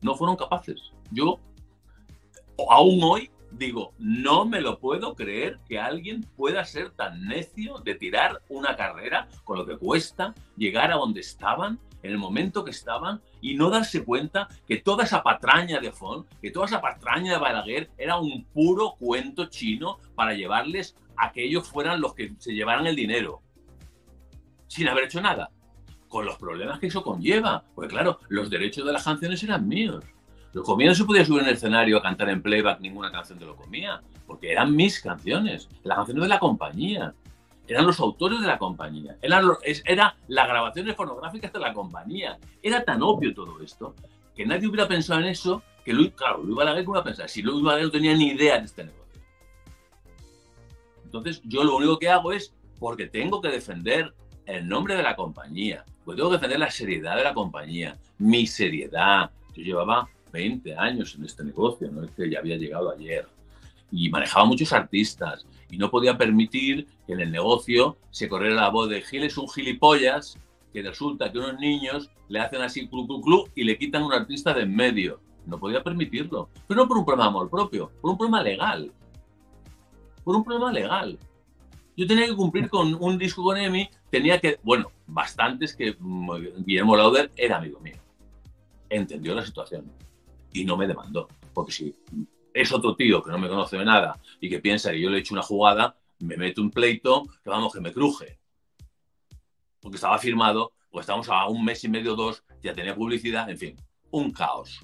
No fueron capaces. Yo, aún hoy, digo, no me lo puedo creer que alguien pueda ser tan necio de tirar una carrera con lo que cuesta llegar a donde estaban, en el momento que estaban, y no darse cuenta que toda esa patraña de Font, que toda esa patraña de Balaguer era un puro cuento chino para llevarles a que ellos fueran los que se llevaran el dinero, sin haber hecho nada, con los problemas que eso conlleva. Porque claro, los derechos de las canciones eran míos lo comía no se podía subir en el escenario a cantar en playback ninguna canción de lo comía, porque eran mis canciones, las canciones de la compañía. Eran los autores de la compañía, era, era las grabaciones fonográficas de la compañía. Era tan obvio todo esto que nadie hubiera pensado en eso, que Luis, claro, Luis Balaguer, ¿cómo iba a pensar? Si Luis Balaguer no tenía ni idea de este negocio. Entonces, yo lo único que hago es, porque tengo que defender el nombre de la compañía, porque tengo que defender la seriedad de la compañía, mi seriedad. Yo llevaba 20 años en este negocio, no es que ya había llegado ayer. Y manejaba muchos artistas y no podía permitir que en el negocio se corriera la voz de Gil es un gilipollas, que resulta que unos niños le hacen así clu, clu, clu y le quitan un artista de en medio. No podía permitirlo. Pero no por un problema de amor propio, por un problema legal. Por un problema legal. Yo tenía que cumplir con un disco con EMI, tenía que, bueno, bastantes que mm, Guillermo Lauder era amigo mío. Entendió la situación y no me demandó. Porque si es otro tío que no me conoce de nada y que piensa que yo le he hecho una jugada, me mete un pleito que vamos, que me cruje. Porque estaba firmado, pues estamos a un mes y medio, dos, ya tenía publicidad, en fin, un caos.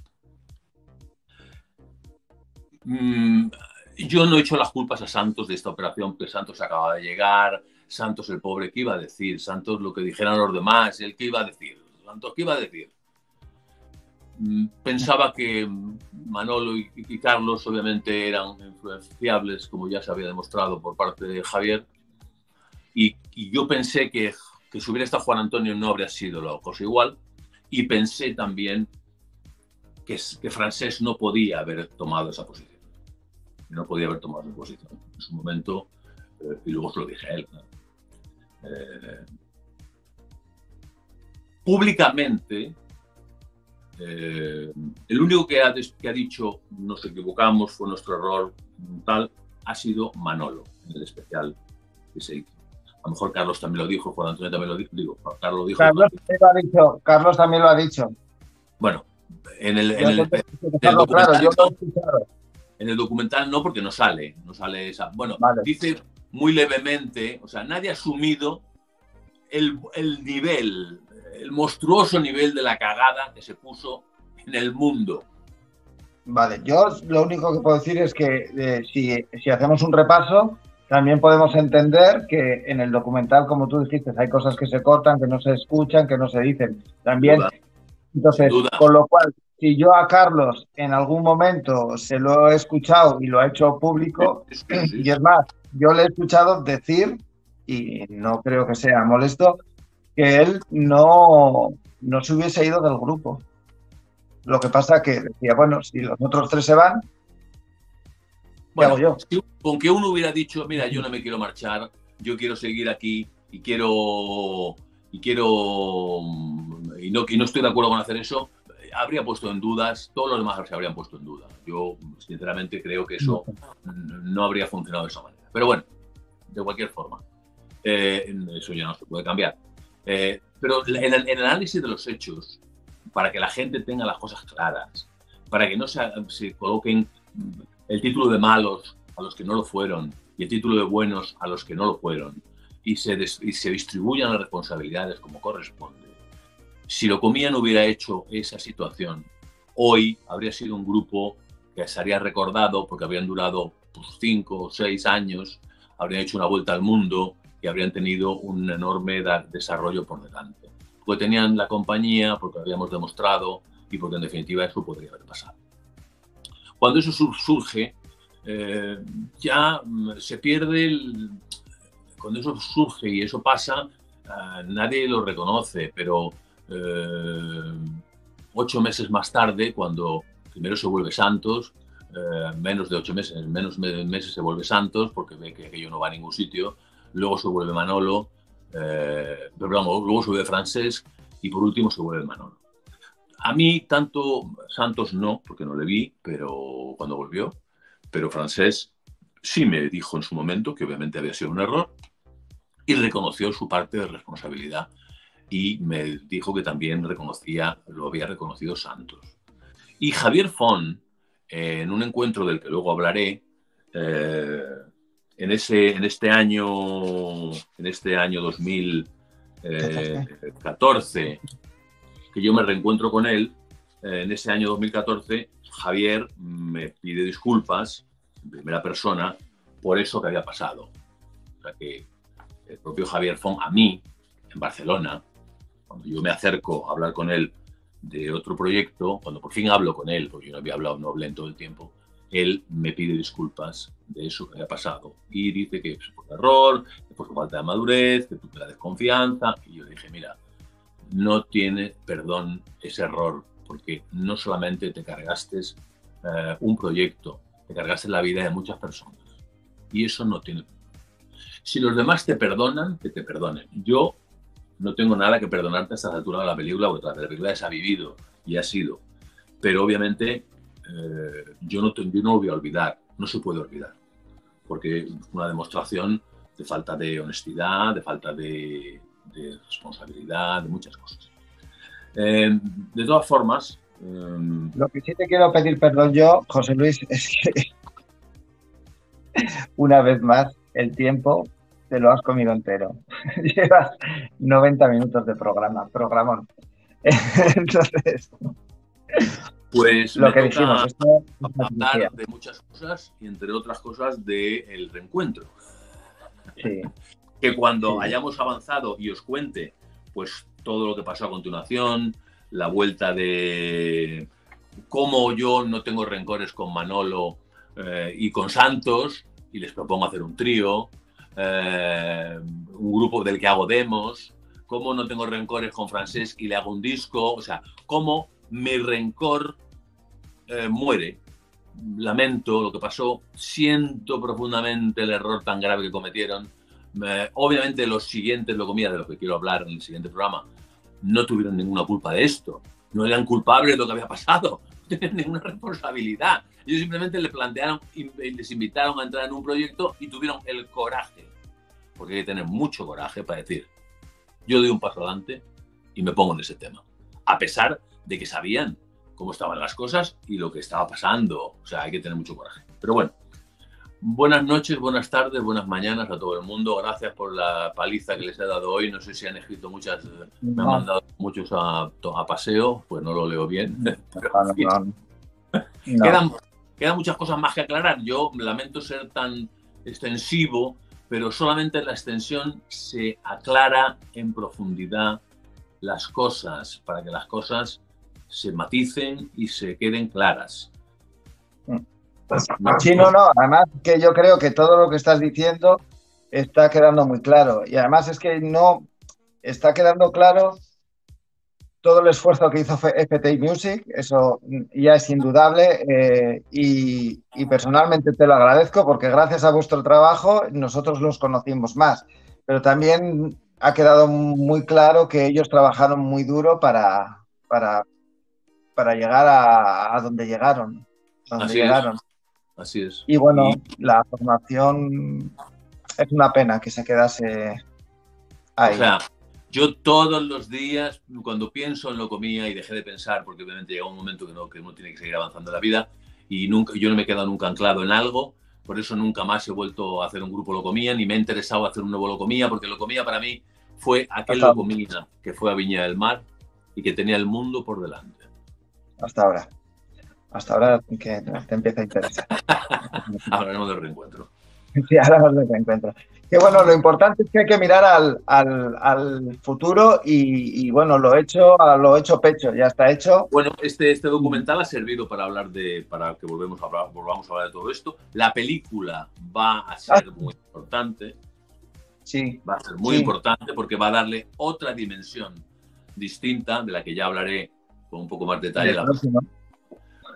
Mm, yo no he hecho las culpas a Santos de esta operación, porque Santos acaba de llegar, Santos el pobre, ¿qué iba a decir? Santos lo que dijeran los demás, ¿el qué iba a decir? Santos, ¿qué iba a decir? Mm, pensaba que Manolo y, Carlos obviamente eran influenciables, como ya se había demostrado por parte de Javier, y, yo pensé que, que, si hubiera estado Juan Antonio no habría sido la cosa igual, y pensé también que, que Francés no podía haber tomado esa posición. No podía haber tomado esa posición en su momento, eh, y luego se lo dije a él. Eh, públicamente, eh, el único que ha, que ha dicho nos equivocamos, fue nuestro error, tal, ha sido Manolo, en el especial que se hizo. A lo mejor Carlos también lo dijo, Juan Antonio también lo dijo. Digo, Carlos, lo dijo, Carlos, también lo ha dicho, Carlos también lo ha dicho. Bueno, en el, en el, documental, en el documental no, porque no sale, no sale esa. Bueno, dice muy levemente, o sea, nadie ha asumido el, el nivel el monstruoso nivel de la cagada que se puso en el mundo. Vale, yo lo único que puedo decir es que eh, si, si, hacemos un repaso, también podemos entender que en el documental, como tú dijiste, hay cosas que se cortan, que no se escuchan, que no se dicen. También, entonces, con lo cual, si yo a Carlos en algún momento se lo he escuchado y lo ha hecho público, y es más, yo le he escuchado decir, y no creo que sea molesto, que él no, no se hubiese ido del grupo. Lo que pasa que decía, bueno, si los otros tres se van, ¿qué hago yo? Con que uno hubiera dicho, mira, yo no me quiero marchar, yo quiero seguir aquí y quiero y quiero y no, y no estoy de acuerdo con hacer eso, habría puesto en dudas, todos los demás se habrían puesto en duda. Yo sinceramente creo que eso no habría funcionado de esa manera. Pero bueno, de cualquier forma. Eh, eso ya no se puede cambiar. Eh, pero en el, análisis de los hechos, para que la gente tenga las cosas claras, para que no se, se coloquen el título de malos a los que no lo fueron y el título de buenos a los que no lo fueron, y se, y se distribuyan las responsabilidades como corresponde. Si lo comían hubiera hecho esa situación, hoy habría sido un grupo que estaría recordado porque habrían durado pues, cinco o seis años, habrían hecho una vuelta al mundo y habrían tenido un enorme desarrollo por delante. Porque tenían la compañía, porque habíamos demostrado y porque en definitiva eso podría haber pasado. Cuando eso surge, eh, ya mm, se pierde el, cuando eso surge y eso pasa, eh, nadie lo reconoce, pero eh, ocho meses más tarde, cuando primero se vuelve Santos, eh, menos de ocho meses, menos meses se vuelve Santos porque ve que aquello no va a ningún sitio, luego se vuelve Manolo, pero luego se vuelve Francés y por último se vuelve Manolo. A mí tanto Santos no, porque no le vi, pero cuando volvió, pero Francés sí me dijo en su momento que obviamente había sido un error, y reconoció su parte de responsabilidad y me dijo que también reconocía, lo había reconocido Santos. Y Javier Fon, en un encuentro del que luego hablaré, eh, en, ese, en este año, en este año 2014, que yo me reencuentro con él, eh, en ese año 2014, Javier me pide disculpas en primera persona por eso que había pasado. O sea que el propio Javier Fon a mí, en Barcelona, cuando yo me acerco a hablar con él de otro proyecto, cuando por fin hablo con él, porque yo no había hablado, no hablé en todo el tiempo, él me pide disculpas de eso que había pasado y dice que fue un error, que su falta de madurez, que fue la desconfianza. Y yo dije, mira, no tiene perdón ese error, porque no solamente te cargaste eh, un proyecto, te cargaste la vida de muchas personas. Y eso no tiene perdón. Si los demás te perdonan, que te perdonen. Yo no tengo nada que perdonarte a esta altura de la película, porque la película se ha vivido y ha sido. Pero obviamente eh, yo, no yo no lo voy a olvidar, no se puede olvidar, porque es una demostración de falta de honestidad, de falta de, responsabilidad, de muchas cosas. Eh, de todas formas... Eh, lo que sí te quiero pedir perdón yo, José Luis, es que una vez más el tiempo te lo has comido entero. Llevas 90 minutos de programa, programón. Entonces, pues lo que dijimos, esto hablar de muchas cosas y entre otras cosas del el reencuentro. Sí. que cuando hayamos avanzado y os cuente pues todo lo que pasó a continuación, la vuelta de cómo yo no tengo rencores con Manolo eh, y con Santos, y les propongo hacer un trío, eh, un grupo del que hago demos, cómo no tengo rencores con Francés y le hago un disco, o sea, cómo mi rencor eh, muere. Lamento lo que pasó, siento profundamente el error tan grave que cometieron. obviamente los siguientes, lo comía de lo que quiero hablar en el siguiente programa, no tuvieron ninguna culpa de esto, no eran culpables de lo que había pasado, no tenían ninguna responsabilidad. Ellos simplemente le plantearon, les invitaron a entrar en un proyecto y tuvieron el coraje, porque hay que tener mucho coraje para decir, yo doy un paso adelante y me pongo en ese tema, a pesar de que sabían cómo estaban las cosas y lo que estaba pasando. O sea, hay que tener mucho coraje. Pero bueno, buenas noches, buenas tardes, buenas mañanas a todo el mundo. Gracias por la paliza que les he dado hoy. No sé si han escrito muchas, me han mandado muchos a, paseo, pues no lo leo bien. Quedan Quedan muchas cosas más que aclarar. Yo lamento ser tan extensivo, pero solamente en la extensión se aclara en profundidad las cosas, para que las cosas se maticen y se queden claras. Sí, no, no, además que yo creo que todo lo que estás diciendo está quedando muy claro. Y además es que no está quedando claro todo el esfuerzo que hizo FTI Music, eso ya es indudable eh, y, personalmente te lo agradezco porque gracias a vuestro trabajo nosotros los conocimos más, pero también ha quedado muy claro que ellos trabajaron muy duro para, para, para llegar a, donde llegaron. Así, Es. Así es. Y bueno, la formación es una pena que se quedase O sea, yo todos los días, cuando pienso en lo comía y dejé de pensar, porque obviamente llega un momento que, no, que uno tiene que seguir avanzando en la vida y nunca, yo no me he quedado nunca anclado en algo, por eso nunca más he vuelto a hacer un grupo Locomía, ni me he interesado hacer un nuevo Locomía, porque Locomía para mí fue aquel Locomía que fue a Viña del Mar y que tenía el mundo por delante. Hasta ahora. Hasta ahora que te empieza a interesar. Hablaremos del reencuentro. Sí, hablaremos del reencuentro. Que bueno, lo importante es que hay que mirar al, futuro y, bueno, lo hecho, lo hecho pecho, ya está hecho. Bueno, este, este documental ha servido para hablar de, para que volvemos a hablar, volvamos a hablar de todo esto. La película va a ser ah. muy importante. Sí. Va a ser muy importante porque va a darle otra dimensión distinta de la que ya hablaré con un poco más detalle. La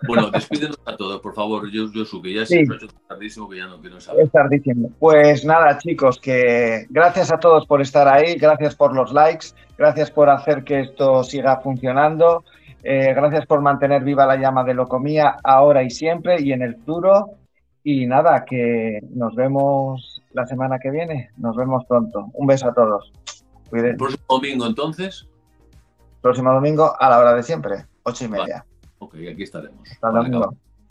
bueno, despídenos a todos, por favor, Josu, que ya se ha hecho tardísimo, que ya no quiero saber. Es tardísimo. Pues nada, chicos, que gracias a todos por estar ahí, gracias por los likes, gracias por hacer que esto siga funcionando, eh, gracias por mantener viva la llama de Locomía ahora y siempre y en el futuro. Y nada, que nos vemos la semana que viene, nos vemos pronto. Un beso a todos. ¿El próximo domingo entonces? Próximo domingo a la hora de siempre, ocho y media. Ok, aquí estaremos. Para,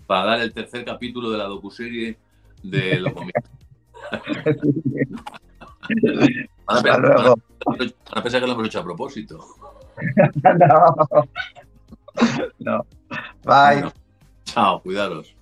para, dar el tercer capítulo de la docuserie de los Hasta luego. A pesar que lo hemos hecho a propósito. no. No. Bye. Chao, cuidaros.